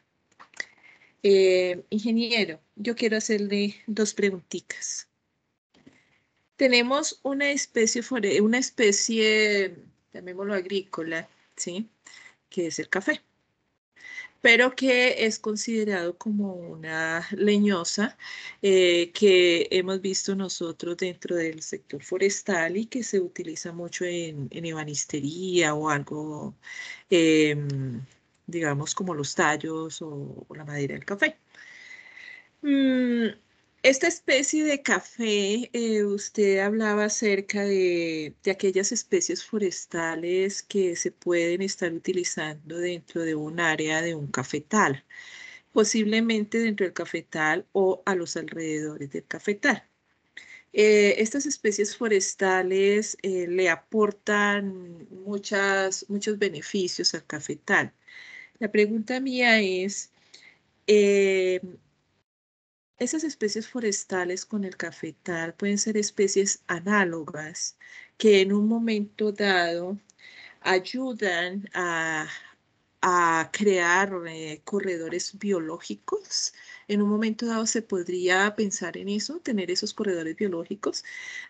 A: Eh, ingeniero, yo quiero hacerle dos preguntitas. Tenemos una especie, una especie, llamémoslo agrícola, ¿sí? Que es el café pero que es considerado como una leñosa eh, que hemos visto nosotros dentro del sector forestal y que se utiliza mucho en, en ebanistería o algo, em, digamos, como los tallos o, la madera del café. Mm, esta especie de café, eh, usted hablaba acerca de, aquellas especies forestales que se pueden estar utilizando dentro de un área de un cafetal, posiblemente dentro del cafetal o a los alrededores del cafetal. Eh, estas especies forestales eh, le aportan muchos beneficios al cafetal. La pregunta mía es, esas especies forestales con el cafetal pueden ser especies análogas que en un momento dado ayudan a, crear eh, corredores biológicos. En un momento dado se podría pensar en eso, tener esos corredores biológicos,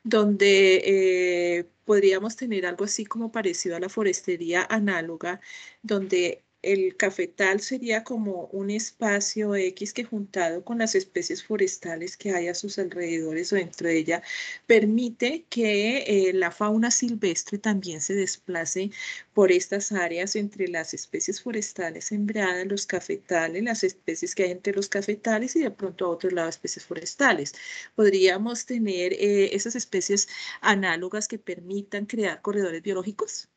A: donde eh, podríamos tener algo así como parecido a la forestería análoga, donde el cafetal sería como un espacio X que juntado con las especies forestales que hay a sus alrededores o dentro de ella, permite que eh, la fauna silvestre también se desplace por estas áreas entre las especies forestales sembradas, los cafetales, las especies que hay entre los cafetales y de pronto a otro lado especies forestales. Podríamos tener eh, esas especies análogas que permitan crear corredores biológicos.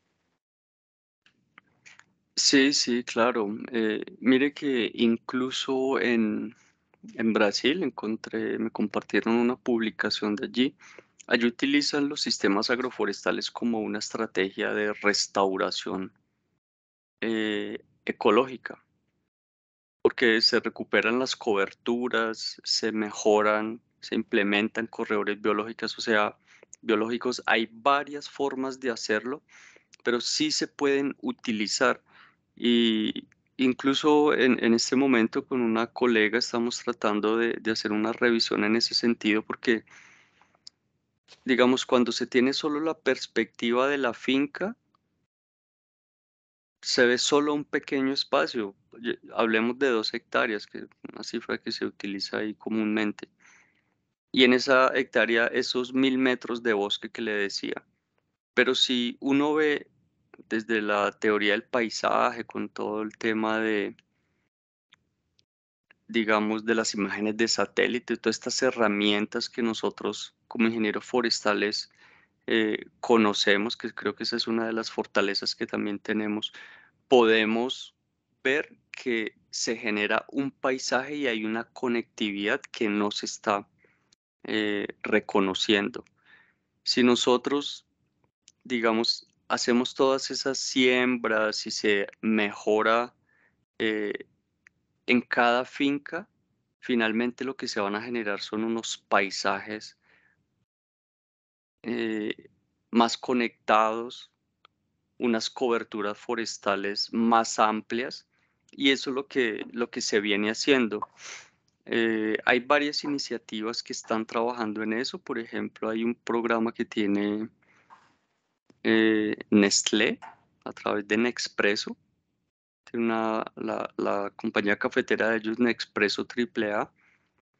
C: Sí, sí, claro. Eh, mire que incluso en, en Brasil encontré, me compartieron una publicación de allí. Allí utilizan los sistemas agroforestales como una estrategia de restauración eh, ecológica, porque se recuperan las coberturas, se mejoran, se implementan corredores biológicos, o sea, biológicos. Hay varias formas de hacerlo, pero sí se pueden utilizar y incluso en, este momento con una colega estamos tratando de, hacer una revisión en ese sentido porque, digamos, cuando se tiene solo la perspectiva de la finca, se ve solo un pequeño espacio. Hablemos de dos hectáreas, que es una cifra que se utiliza ahí comúnmente. Y en esa hectárea, esos mil metros de bosque que le decía. Pero si uno ve desde la teoría del paisaje, con todo el tema de, digamos, de las imágenes de satélite, todas estas herramientas que nosotros como ingenieros forestales eh, conocemos, que creo que esa es una de las fortalezas que también tenemos, podemos ver que se genera un paisaje y hay una conectividad que no se está eh, reconociendo. Si nosotros, digamos, hacemos todas esas siembras y se mejora eh, en cada finca, finalmente lo que se van a generar son unos paisajes eh, más conectados, unas coberturas forestales más amplias y eso es lo que, lo que se viene haciendo. Eh, hay varias iniciativas que están trabajando en eso. Por ejemplo, hay un programa que tiene eh, Nestlé a través de Nexpreso. Tiene la, la, compañía cafetera de ellos, Nexpreso AAA.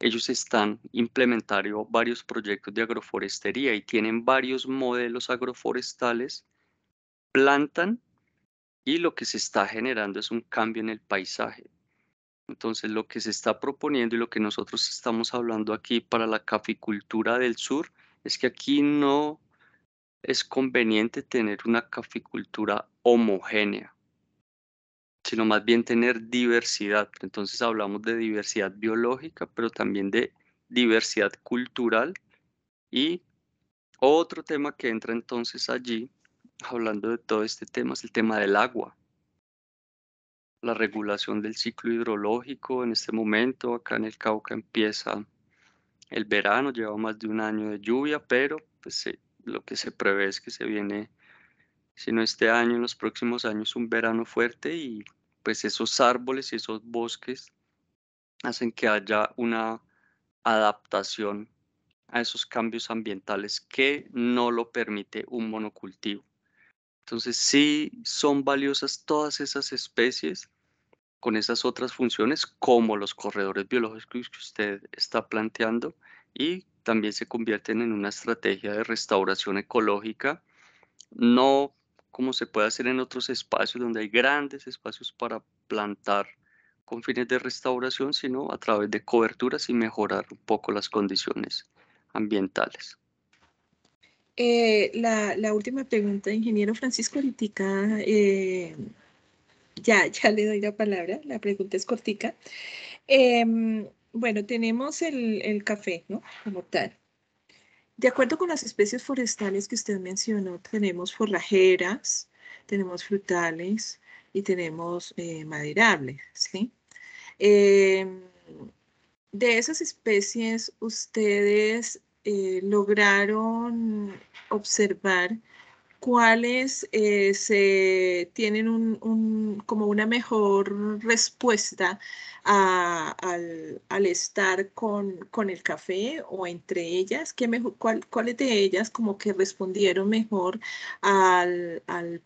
C: Ellos están implementando varios proyectos de agroforestería y tienen varios modelos agroforestales, plantan y lo que se está generando es un cambio en el paisaje. Entonces, lo que se está proponiendo y lo que nosotros estamos hablando aquí para la caficultura del sur es que aquí no es conveniente tener una caficultura homogénea, sino más bien tener diversidad. Entonces hablamos de diversidad biológica, pero también de diversidad cultural y otro tema que entra entonces allí, hablando de todo este tema, es el tema del agua la regulación del ciclo hidrológico en este momento. Acá en el Cauca empieza el verano, lleva más de un año de lluvia, pero pues, lo que se prevé es que se viene, si no este año, en los próximos años, un verano fuerte y pues esos árboles y esos bosques hacen que haya una adaptación a esos cambios ambientales que no lo permite un monocultivo. Entonces sí son valiosas todas esas especies con esas otras funciones como los corredores biológicos que usted está planteando y también se convierten en una estrategia de restauración ecológica, no como se puede hacer en otros espacios donde hay grandes espacios para plantar con fines de restauración, sino a través de coberturas y mejorar un poco las condiciones ambientales.
A: Eh, la, última pregunta, ingeniero Francisco Ritica, eh, ya, ya le doy la palabra, la pregunta es cortica. Em, bueno, tenemos el, café, ¿no? Como tal. De acuerdo con las especies forestales que usted mencionó, tenemos forrajeras, tenemos frutales y tenemos eh, maderables, ¿sí? Em, de esas especies, ustedes eh, lograron observar cuáles eh, se tienen un, como una mejor respuesta al, estar con, el café o entre ellas, ¿qué mejor, cuáles de ellas como que respondieron mejor al, al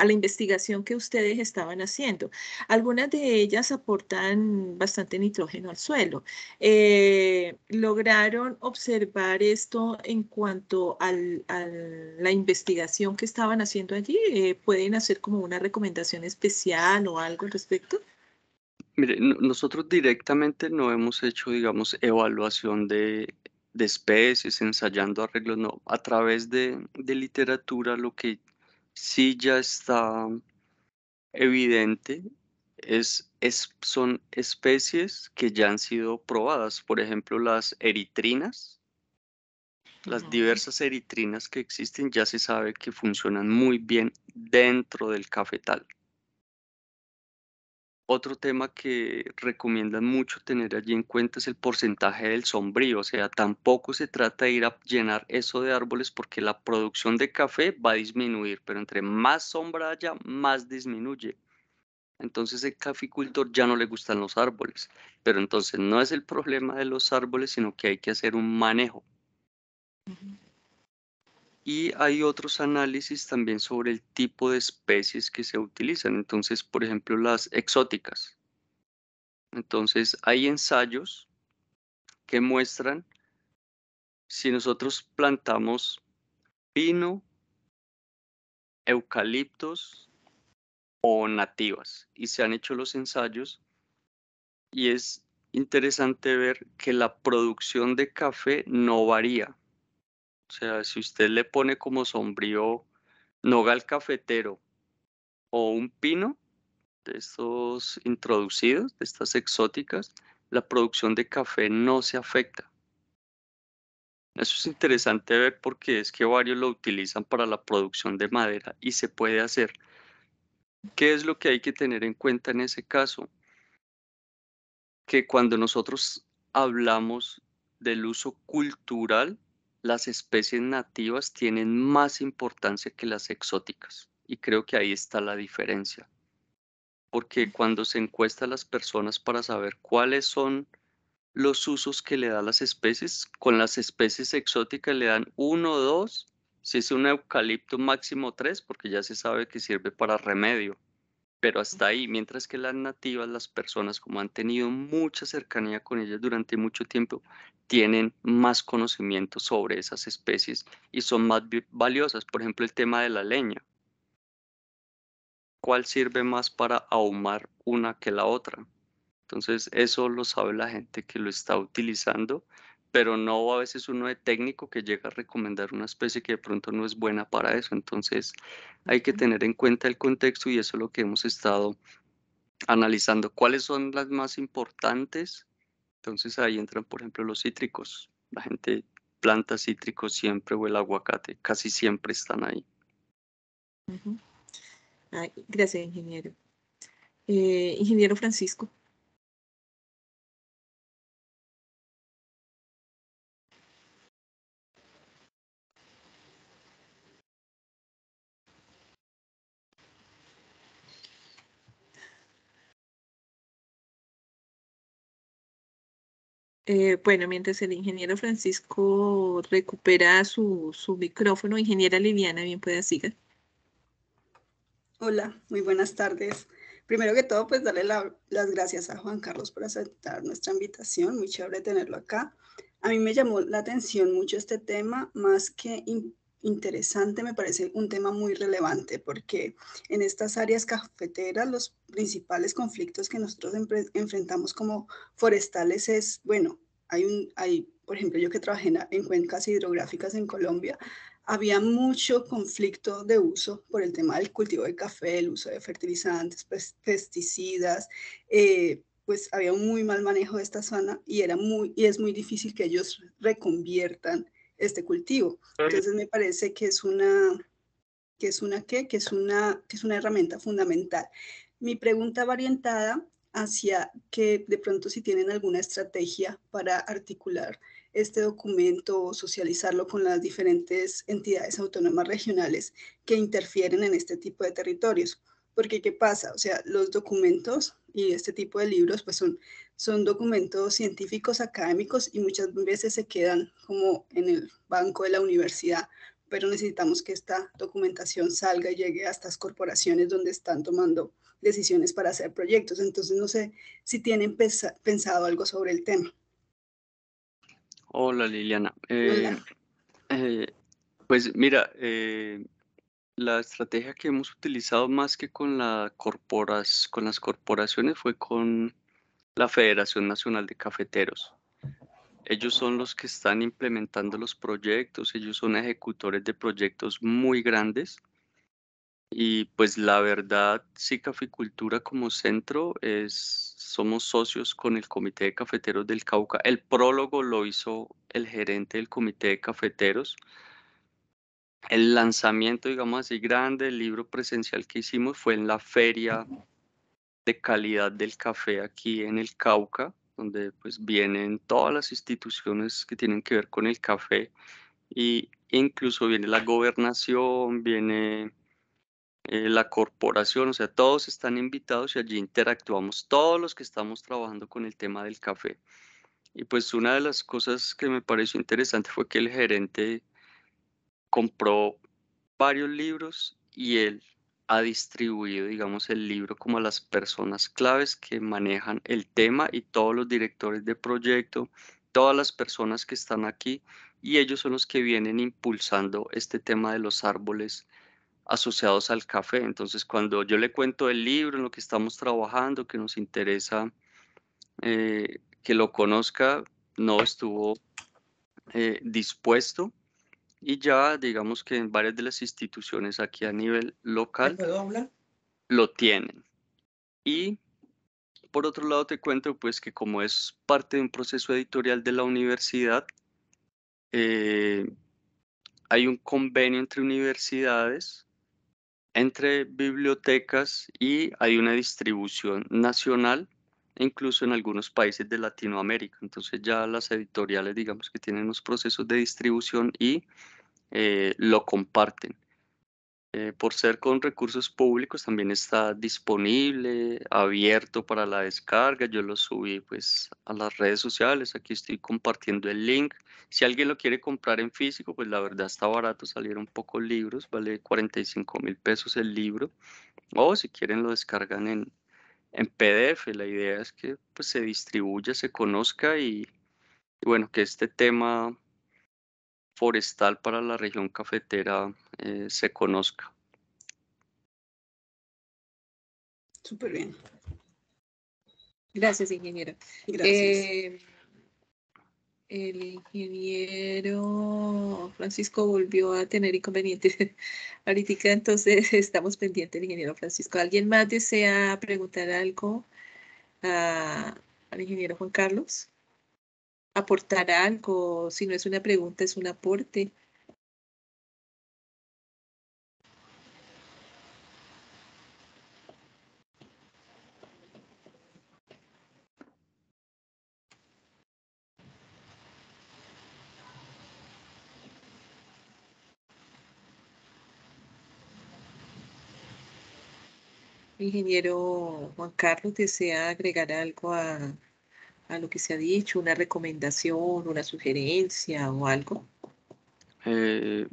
A: a la investigación que ustedes estaban haciendo. Algunas de ellas aportan bastante nitrógeno al suelo. Eh, ¿Lograron observar esto en cuanto a la investigación que estaban haciendo allí? Eh, ¿Pueden hacer como una recomendación especial o algo al respecto?
C: Mire, nosotros directamente no hemos hecho, digamos, evaluación de, especies, ensayando arreglos, no. A través de literatura lo que sí ya está evidente es, son especies que ya han sido probadas. Por ejemplo, las eritrinas. Las diversas eritrinas que existen ya se sabe que funcionan muy bien dentro del cafetal. Otro tema que recomiendan mucho tener allí en cuenta es el porcentaje del sombrío, o sea, tampoco se trata de ir a llenar eso de árboles porque la producción de café va a disminuir, pero entre más sombra haya, más disminuye. Entonces el caficultor ya no le gustan los árboles, pero entonces no es el problema de los árboles, sino que hay que hacer un manejo. Y hay otros análisis también sobre el tipo de especies que se utilizan. Entonces, por ejemplo, las exóticas. Entonces, hay ensayos que muestran si nosotros plantamos pino, eucaliptos o nativas. Y se han hecho los ensayos y es interesante ver que la producción de café no varía. O sea, si usted le pone como sombrío nogal cafetero o un pino de estos introducidos, de estas exóticas, la producción de café no se afecta. Eso es interesante ver porque es que varios lo utilizan para la producción de madera y se puede hacer. ¿Qué es lo que hay que tener en cuenta en ese caso? Que cuando nosotros hablamos del uso cultural las especies nativas tienen más importancia que las exóticas. y creo que ahí está la diferencia. Porque cuando se encuesta a las personas para saber cuáles son los usos que le da las especies, con las especies exóticas le dan uno o dos, si es un eucalipto máximo tres, porque ya se sabe que sirve para remedio pero hasta ahí, mientras que las nativas, las personas como han tenido mucha cercanía con ellas durante mucho tiempo, tienen más conocimiento sobre esas especies y son más valiosas. Por ejemplo, el tema de la leña. ¿Cuál sirve más para ahumar una que la otra? Entonces, eso lo sabe la gente que lo está utilizando pero no a veces uno de técnico que llega a recomendar una especie que de pronto no es buena para eso. Entonces hay que tener en cuenta el contexto y eso es lo que hemos estado analizando. ¿Cuáles son las más importantes? Entonces ahí entran, por ejemplo, los cítricos. La gente planta cítricos siempre o el aguacate, casi siempre están ahí.
A: gracias, ingeniero. Eh, ingeniero Francisco. Eh, bueno, mientras el ingeniero Francisco recupera su, micrófono, ingeniera Liliana, bien pueda siga.
D: Hola, muy buenas tardes. Primero que todo, pues darle las gracias a Juan Carlos por aceptar nuestra invitación. Muy chévere tenerlo acá. A mí me llamó la atención mucho este tema, más que interesante, me parece un tema muy relevante porque en estas áreas cafeteras los principales conflictos que nosotros enfrentamos como forestales es, bueno, hay un, hay, por ejemplo, yo que trabajé en, cuencas hidrográficas en Colombia, había mucho conflicto de uso por el tema del cultivo de café, el uso de fertilizantes, pesticidas, eh, pues había un muy mal manejo de esta zona y, era muy, y es muy difícil que ellos reconviertan este cultivo. Entonces me parece que es una, que es una, ¿qué? Que es una, que es una herramienta fundamental. Mi pregunta va orientada hacia que de pronto si tienen alguna estrategia para articular este documento o socializarlo con las diferentes entidades autónomas regionales que interfieren en este tipo de territorios. Porque, ¿qué pasa? O sea, los documentos y este tipo de libros, pues son, son documentos científicos, académicos y muchas veces se quedan como en el banco de la universidad, pero necesitamos que esta documentación salga y llegue a estas corporaciones donde están tomando decisiones para hacer proyectos. Entonces, no sé si tienen pensado algo sobre el tema.
C: Hola, Liliana. Eh, eh, pues mira, eh, la estrategia que hemos utilizado más que con, la corporas, con las corporaciones fue con la Federación Nacional de Cafeteros. Ellos son los que están implementando los proyectos, ellos son ejecutores de proyectos muy grandes. Y pues la verdad, sí, Caficultura como centro es, somos socios con el Comité de Cafeteros del Cauca. El prólogo lo hizo el gerente del Comité de Cafeteros. El lanzamiento, digamos así, grande del libro presencial que hicimos fue en la feria de calidad del café aquí en el Cauca donde pues vienen todas las instituciones que tienen que ver con el café y incluso viene la gobernación, viene eh, la corporación, o sea, todos están invitados y allí interactuamos todos los que estamos trabajando con el tema del café. Y pues una de las cosas que me pareció interesante fue que el gerente compró varios libros y él ha distribuido, digamos, el libro como a las personas claves que manejan el tema y todos los directores de proyecto, todas las personas que están aquí y ellos son los que vienen impulsando este tema de los árboles asociados al café. Entonces, cuando yo le cuento el libro, en lo que estamos trabajando, que nos interesa eh, que lo conozca, no estuvo eh, dispuesto y ya digamos que en varias de las instituciones aquí a nivel local lo tienen. Y por otro lado te cuento pues que como es parte de un proceso editorial de la universidad, eh, hay un convenio entre universidades, entre bibliotecas y hay una distribución nacional incluso en algunos países de Latinoamérica. Entonces ya las editoriales, digamos que tienen los procesos de distribución y eh, lo comparten. Eh, por ser con recursos públicos también está disponible, abierto para la descarga. Yo lo subí pues a las redes sociales. Aquí estoy compartiendo el link. Si alguien lo quiere comprar en físico, pues la verdad está barato. Salieron pocos libros, vale 45 mil pesos el libro. O si quieren lo descargan en, en PDF. La idea es que pues, se distribuya, se conozca y, bueno, que este tema forestal para la región cafetera eh, se conozca.
D: Súper bien.
A: Gracias, ingeniero.
D: Gracias.
A: Eh, el ingeniero Francisco volvió a tener inconvenientes *laughs* ahorita, entonces *laughs* estamos pendientes del ingeniero Francisco. ¿Alguien más desea preguntar algo al ingeniero Juan Carlos? ¿Aportar algo? Si no es una pregunta, es un aporte. Ingeniero Juan Carlos, ¿desea agregar algo a, lo que se ha dicho? ¿Una recomendación, una sugerencia o algo?
C: Eh,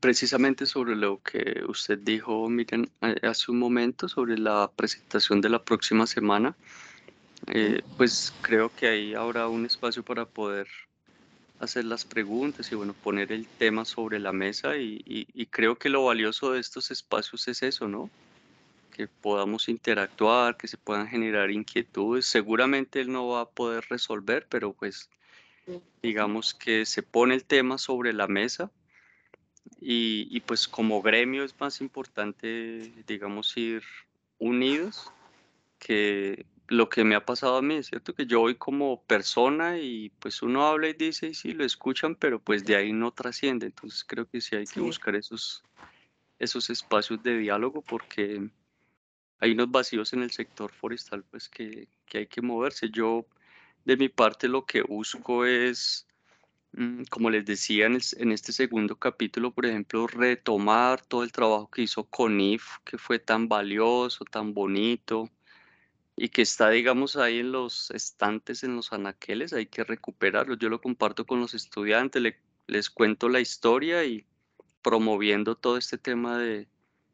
C: precisamente sobre lo que usted dijo, miren, hace un momento, sobre la presentación de la próxima semana, eh, pues creo que ahí habrá un espacio para poder hacer las preguntas y bueno, poner el tema sobre la mesa y creo que lo valioso de estos espacios es eso, ¿no? Que podamos interactuar, que se puedan generar inquietudes. Seguramente él no va a poder resolver, pero pues digamos que se pone el tema sobre la mesa y, pues como gremio es más importante, digamos, ir unidos que lo que me ha pasado a mí, es cierto que yo voy como persona y pues uno habla y dice y sí, lo escuchan, pero pues de ahí no trasciende. Entonces creo que sí hay que buscar esos, esos espacios de diálogo porque hay unos vacíos en el sector forestal pues que, hay que moverse. Yo de mi parte lo que busco es, mm, como les decía en, en, este segundo capítulo, por ejemplo, retomar todo el trabajo que hizo CONIF, que fue tan valioso, tan bonito y que está, digamos, ahí en los estantes, en los anaqueles, hay que recuperarlo. Yo lo comparto con los estudiantes, les cuento la historia y promoviendo todo este tema de,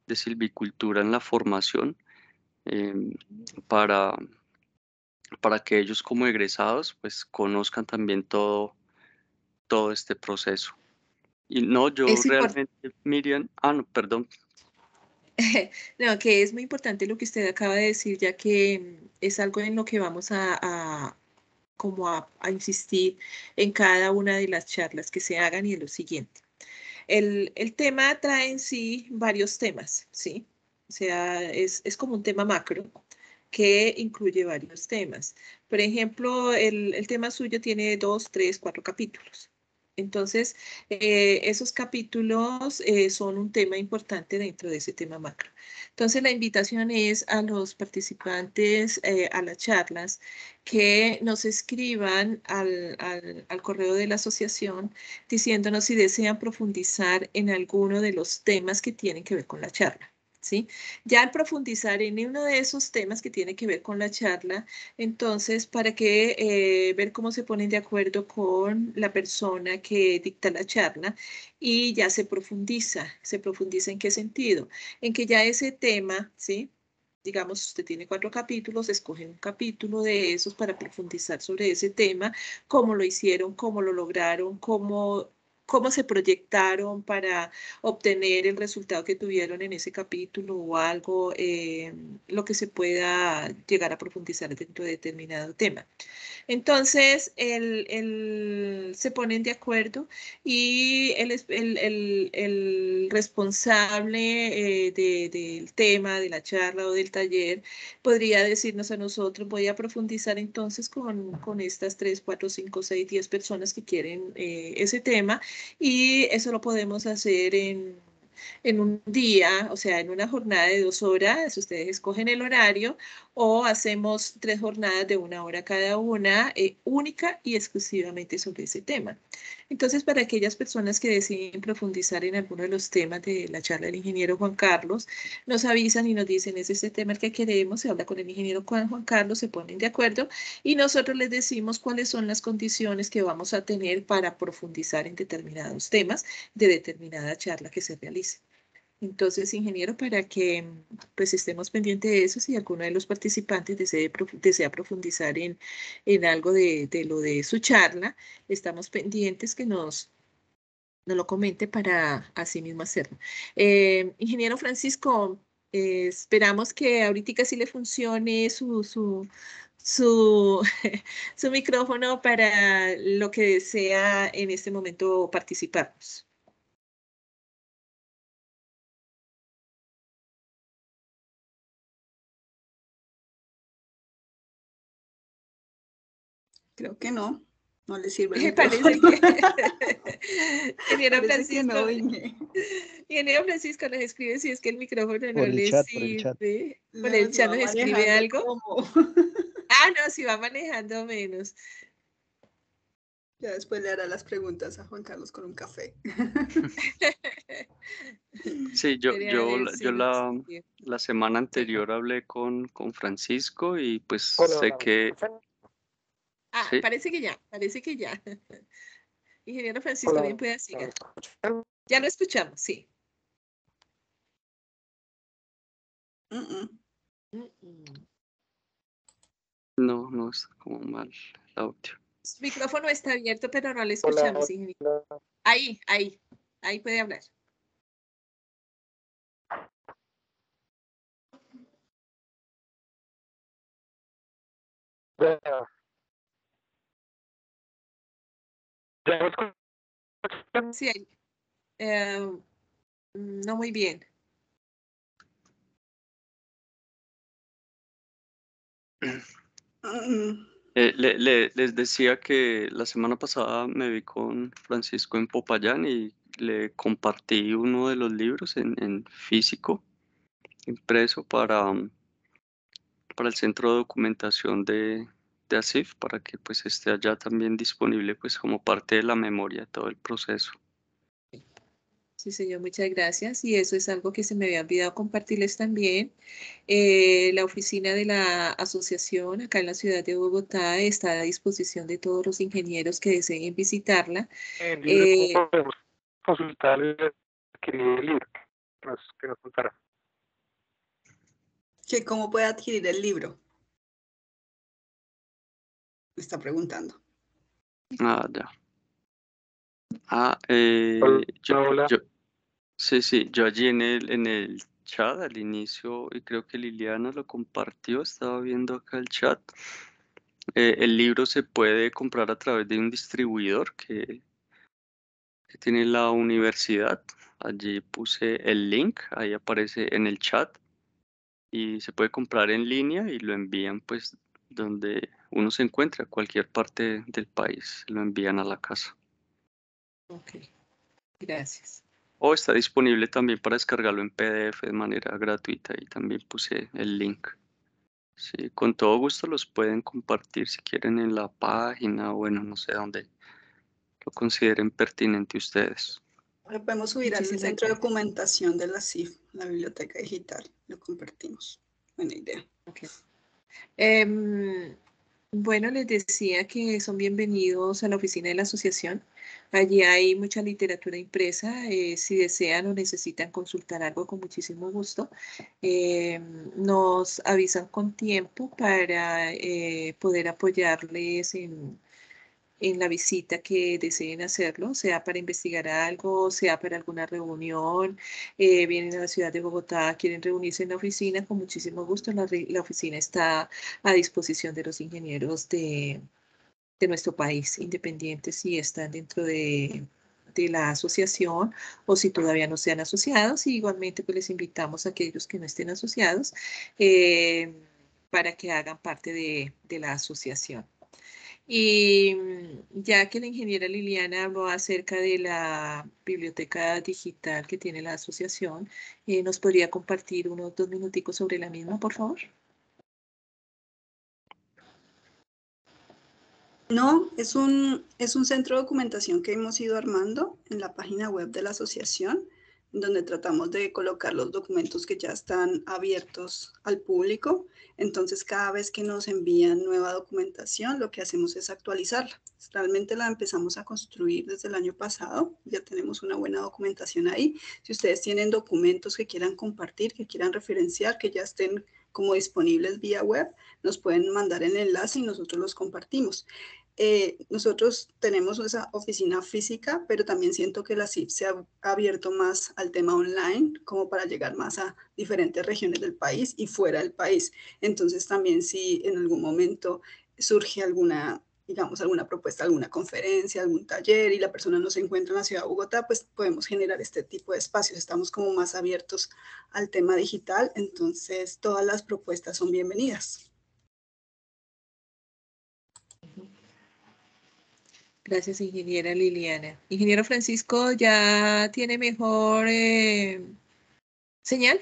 C: de silvicultura en la formación Em, para, para que ellos como egresados pues conozcan también todo, todo este proceso. Y no, yo realmente, Miriam, ah, no, perdón. *laughs*
A: no, que es muy importante lo que usted acaba de decir, ya que es algo en lo que vamos a, como a, insistir en cada una de las charlas que se hagan y en lo siguiente. El, el tema trae en sí varios temas, ¿sí? O sea, es, como un tema macro que incluye varios temas. Por ejemplo, el, tema suyo tiene dos, tres, cuatro capítulos. Entonces, eh, esos capítulos eh, son un tema importante dentro de ese tema macro. Entonces, la invitación es a los participantes eh, a las charlas que nos escriban al, al, correo de la asociación diciéndonos si desean profundizar en alguno de los temas que tienen que ver con la charla. ¿Sí? Ya al profundizar en uno de esos temas que tiene que ver con la charla, entonces, para que eh, ver cómo se ponen de acuerdo con la persona que dicta la charla y ya se profundiza, se profundiza en qué sentido, en que ya ese tema, ¿sí? digamos, usted tiene cuatro capítulos, escogen un capítulo de esos para profundizar sobre ese tema, cómo lo hicieron, cómo lo lograron, cómo cómo se proyectaron para obtener el resultado que tuvieron en ese capítulo o algo, eh, lo que se pueda llegar a profundizar dentro de determinado tema. Entonces, el, se ponen de acuerdo y el, el responsable eh, del tema, de la charla o del taller, podría decirnos a nosotros, voy a profundizar entonces con, con estas 3, 4, 5, 6, 10 personas que quieren eh, ese tema y eso lo podemos hacer en, un día, o sea, en una jornada de dos horas, ustedes escogen el horario, o hacemos tres jornadas de una hora cada una, eh, única y exclusivamente sobre ese tema. Entonces, para aquellas personas que deciden profundizar en alguno de los temas de la charla del ingeniero Juan Carlos, nos avisan y nos dicen, es este tema el que queremos, se habla con el ingeniero Juan, Juan Carlos, se ponen de acuerdo y nosotros les decimos cuáles son las condiciones que vamos a tener para profundizar en determinados temas de determinada charla que se realice. Entonces, ingeniero, para que pues estemos pendientes de eso, si alguno de los participantes desea profundizar en, en algo de, lo de su charla, estamos pendientes que nos, nos lo comente para así mismo hacerlo. Eh, ingeniero Francisco, eh, esperamos que ahorita sí le funcione su, su, su, *laughs* su micrófono para lo que desea en este momento participarnos.
D: Creo que no. No le sirve. *laughs*
A: Me parece que. *laughs* *laughs* Ingeniero Francisco. No, Ingeniero Francisco nos escribe si es que el micrófono no le sirve. Por el chat, nos escribe algo. ah, no, si va manejando menos.
D: Ya después le hará las preguntas a Juan Carlos con un café.
C: Sí, yo, yo, yo la, la semana anterior hablé con, con Francisco y pues sé que
A: Ah, parece que ya, parece que ya. *laughs* Ingeniero Francisco, bien puede seguir. Ya lo escuchamos, sí.
C: No, no está como mal el audio.
A: Su micrófono está abierto, pero no le escuchamos, ingeniero. Ahí, ahí, ahí puede hablar. Sí, eh, no muy bien. *clears throat*
C: Eh, les decía que la semana pasada me vi con Francisco en Popayán y le compartí uno de los libros en, físico, impreso para, para el centro de documentación de, de ASIF para que pues esté allá también disponible pues como parte de la memoria de todo el proceso.
A: Sí, señor, muchas gracias. Y eso es algo que se me había olvidado compartirles también. Eh, la oficina de la asociación acá en la ciudad de Bogotá está a disposición de todos los ingenieros que deseen visitarla.
E: Eh, podemos consultar el libro que nos,
D: ¿Cómo puede adquirir el libro? Está preguntando.
C: Ah, ya. Ah, eh, yo, sí, sí, yo allí en el, en el chat al inicio, y creo que Liliana lo compartió, estaba viendo acá el chat. Eh, el libro se puede comprar a través de un distribuidor que, que tiene la universidad. Allí puse el link, ahí aparece en el chat y se puede comprar en línea y lo envían pues donde uno se encuentra, cualquier parte del país, lo envían a la casa.
A: Ok, gracias.
C: O está disponible también para descargarlo en PDF de manera gratuita y también puse el link. Sí, con todo gusto los pueden compartir si quieren en la página o bueno, no sé dónde lo consideren pertinente ustedes.
D: Lo podemos subir al centro de documentación de la CIF, la biblioteca digital. Lo compartimos. Buena idea.
A: Okay. Em, bueno, les decía que son bienvenidos a la oficina de la asociación. Allí hay mucha literatura impresa. Eh, si desean o necesitan consultar algo, con muchísimo gusto, em, nos avisan con tiempo para eh, poder apoyarles en, en la visita que deseen hacerlo, sea para investigar algo, sea para alguna reunión, eh, vienen a la ciudad de Bogotá, quieren reunirse en la oficina, con muchísimo gusto la, la oficina está a disposición de los ingenieros de, de nuestro país, independientes si están dentro de, de la asociación o si todavía no sean asociados. Y igualmente pues les invitamos a aquellos que no estén asociados eh, para que hagan parte de, de la asociación. Y mm, ya que la ingeniera Liliana habló acerca de la biblioteca digital que tiene la asociación, eh, ¿nos podría compartir unos dos minuticos sobre la misma, por favor?
D: No, es un, es un centro de documentación que hemos ido armando en la página web de la asociación donde tratamos de colocar los documentos que ya están abiertos al público. Entonces, cada vez que nos envían nueva documentación, lo que hacemos es actualizarla. Realmente la empezamos a construir desde el año pasado. Ya tenemos una buena documentación ahí. Si ustedes tienen documentos que quieran compartir, que quieran referenciar, que ya estén como disponibles vía web, nos pueden mandar el enlace y nosotros los compartimos. Eh, nosotros tenemos esa oficina física, pero también siento que la CIF se ha abierto más al tema online, como para llegar más a diferentes regiones del país y fuera del país. Entonces también si en algún momento surge alguna digamos, alguna propuesta, alguna conferencia, algún taller y la persona no se encuentra en la ciudad de Bogotá, pues podemos generar este tipo de espacios. Estamos como más abiertos al tema digital, entonces todas las propuestas son bienvenidas.
A: Gracias, ingeniera Liliana. Ingeniero Francisco, ¿ya tiene mejor eh, señal?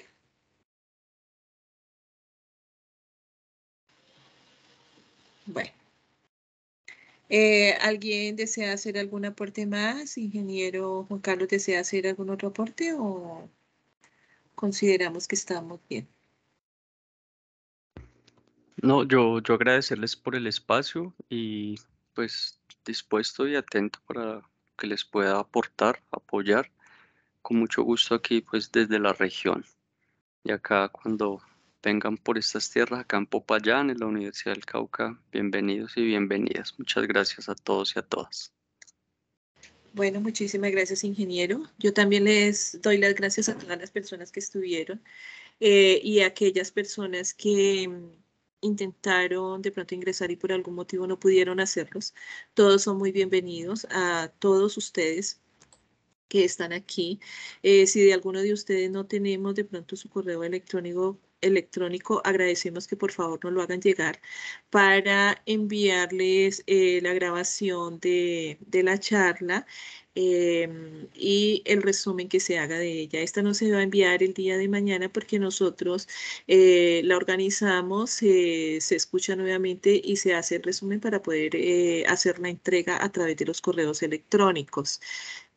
A: Bueno. Eh, ¿Alguien desea hacer algún aporte más? Ingeniero Juan Carlos, ¿desea hacer algún otro aporte o consideramos que estamos bien?
C: No, yo, yo agradecerles por el espacio y pues dispuesto y atento para que les pueda aportar, apoyar. Con mucho gusto aquí pues desde la región. Y acá cuando vengan por estas tierras, acá en Popayán, en la Universidad del Cauca, bienvenidos y bienvenidas. Muchas gracias a todos y a todas.
A: Bueno, muchísimas gracias, ingeniero. Yo también les doy las gracias a todas las personas que estuvieron eh, y a aquellas personas que intentaron de pronto ingresar y por algún motivo no pudieron hacerlos. Todos son muy bienvenidos a todos ustedes que están aquí. Eh, si de alguno de ustedes no tenemos de pronto su correo electrónico, electrónico, agradecemos que por favor nos lo hagan llegar para enviarles eh, la grabación de, de la charla Em, y el resumen que se haga de ella. Esta no se va a enviar el día de mañana porque nosotros eh, la organizamos, se escucha nuevamente y se hace el resumen para poder eh, hacer la entrega a través de los correos electrónicos.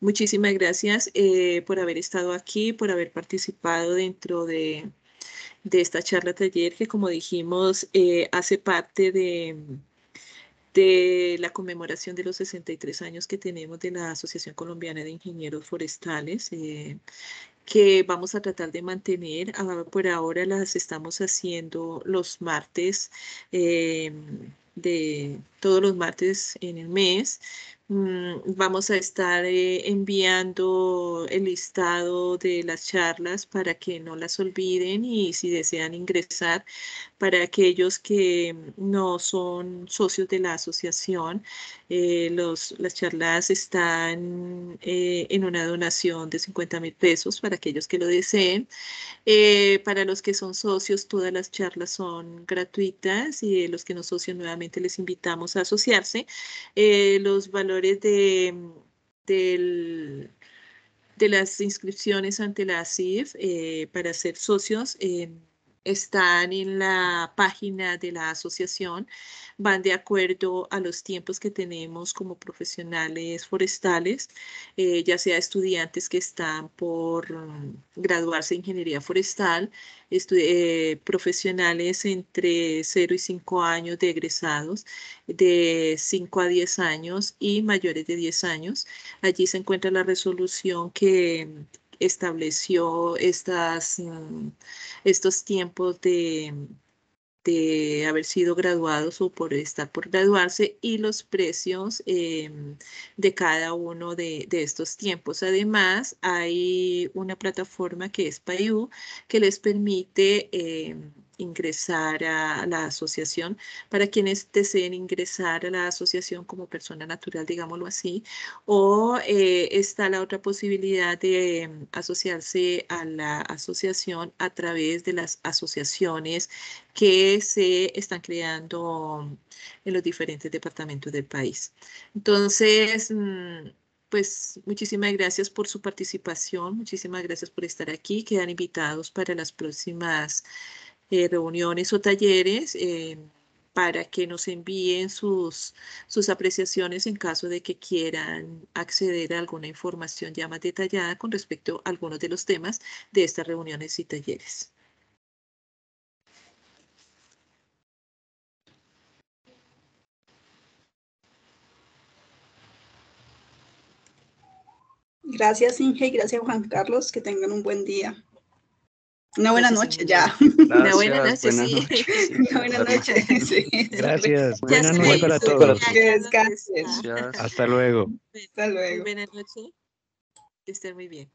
A: Muchísimas gracias eh, por haber estado aquí, por haber participado dentro de, de esta charla taller que como dijimos hace parte de de la conmemoración de los 63 años que tenemos de la Asociación Colombiana de Ingenieros Forestales, eh, que vamos a tratar de mantener. Ah, por ahora las estamos haciendo los martes, eh, de todos los martes en el mes, vamos a estar eh, enviando el listado de las charlas para que no las olviden y si desean ingresar para aquellos que no son socios de la asociación, eh, los, las charlas están eh, en una donación de 50 mil pesos para aquellos que lo deseen. para los que son socios, todas las charlas son gratuitas y los que no socios nuevamente les invitamos a asociarse. los valores de, de las inscripciones ante la CIF eh, para ser socios eh, están en la página de la asociación, van de acuerdo a los tiempos que tenemos como profesionales forestales, eh, ya sea estudiantes que están por mm, graduarse en ingeniería forestal, eh, profesionales entre 0 y 5 años de egresados, de 5 a 10 años y mayores de 10 años. Allí se encuentra la resolución que estableció estas, mm, estos tiempos de, de haber sido graduados o por estar por graduarse y los precios em, de cada uno de, estos tiempos. Además, hay una plataforma que es Payu que les permite em, ingresar a la asociación. Para quienes deseen ingresar a la asociación como persona natural, digámoslo así, o eh, está la otra posibilidad de mm, asociarse a la asociación a través de las asociaciones que se están creando en los diferentes departamentos del país. Entonces, mm, pues muchísimas gracias por su participación, muchísimas gracias por estar aquí. Quedan invitados para las próximas eh, reuniones o talleres. Eh, para que nos envíen sus, sus apreciaciones en caso de que quieran acceder a alguna información ya más detallada con respecto a algunos de los temas de estas reuniones y talleres.
D: Gracias, Inge, y gracias, Juan Carlos. Que tengan un buen día. Una buena noche ya. *laughs* *laughs*
A: Una buena noche, sí.
D: Una buena noche. Sí.
B: Gracias. Buenas noches para todos.
D: Que descansen.
B: Hasta luego.
D: Hasta luego.
A: Buenas noches. Que estén muy bien.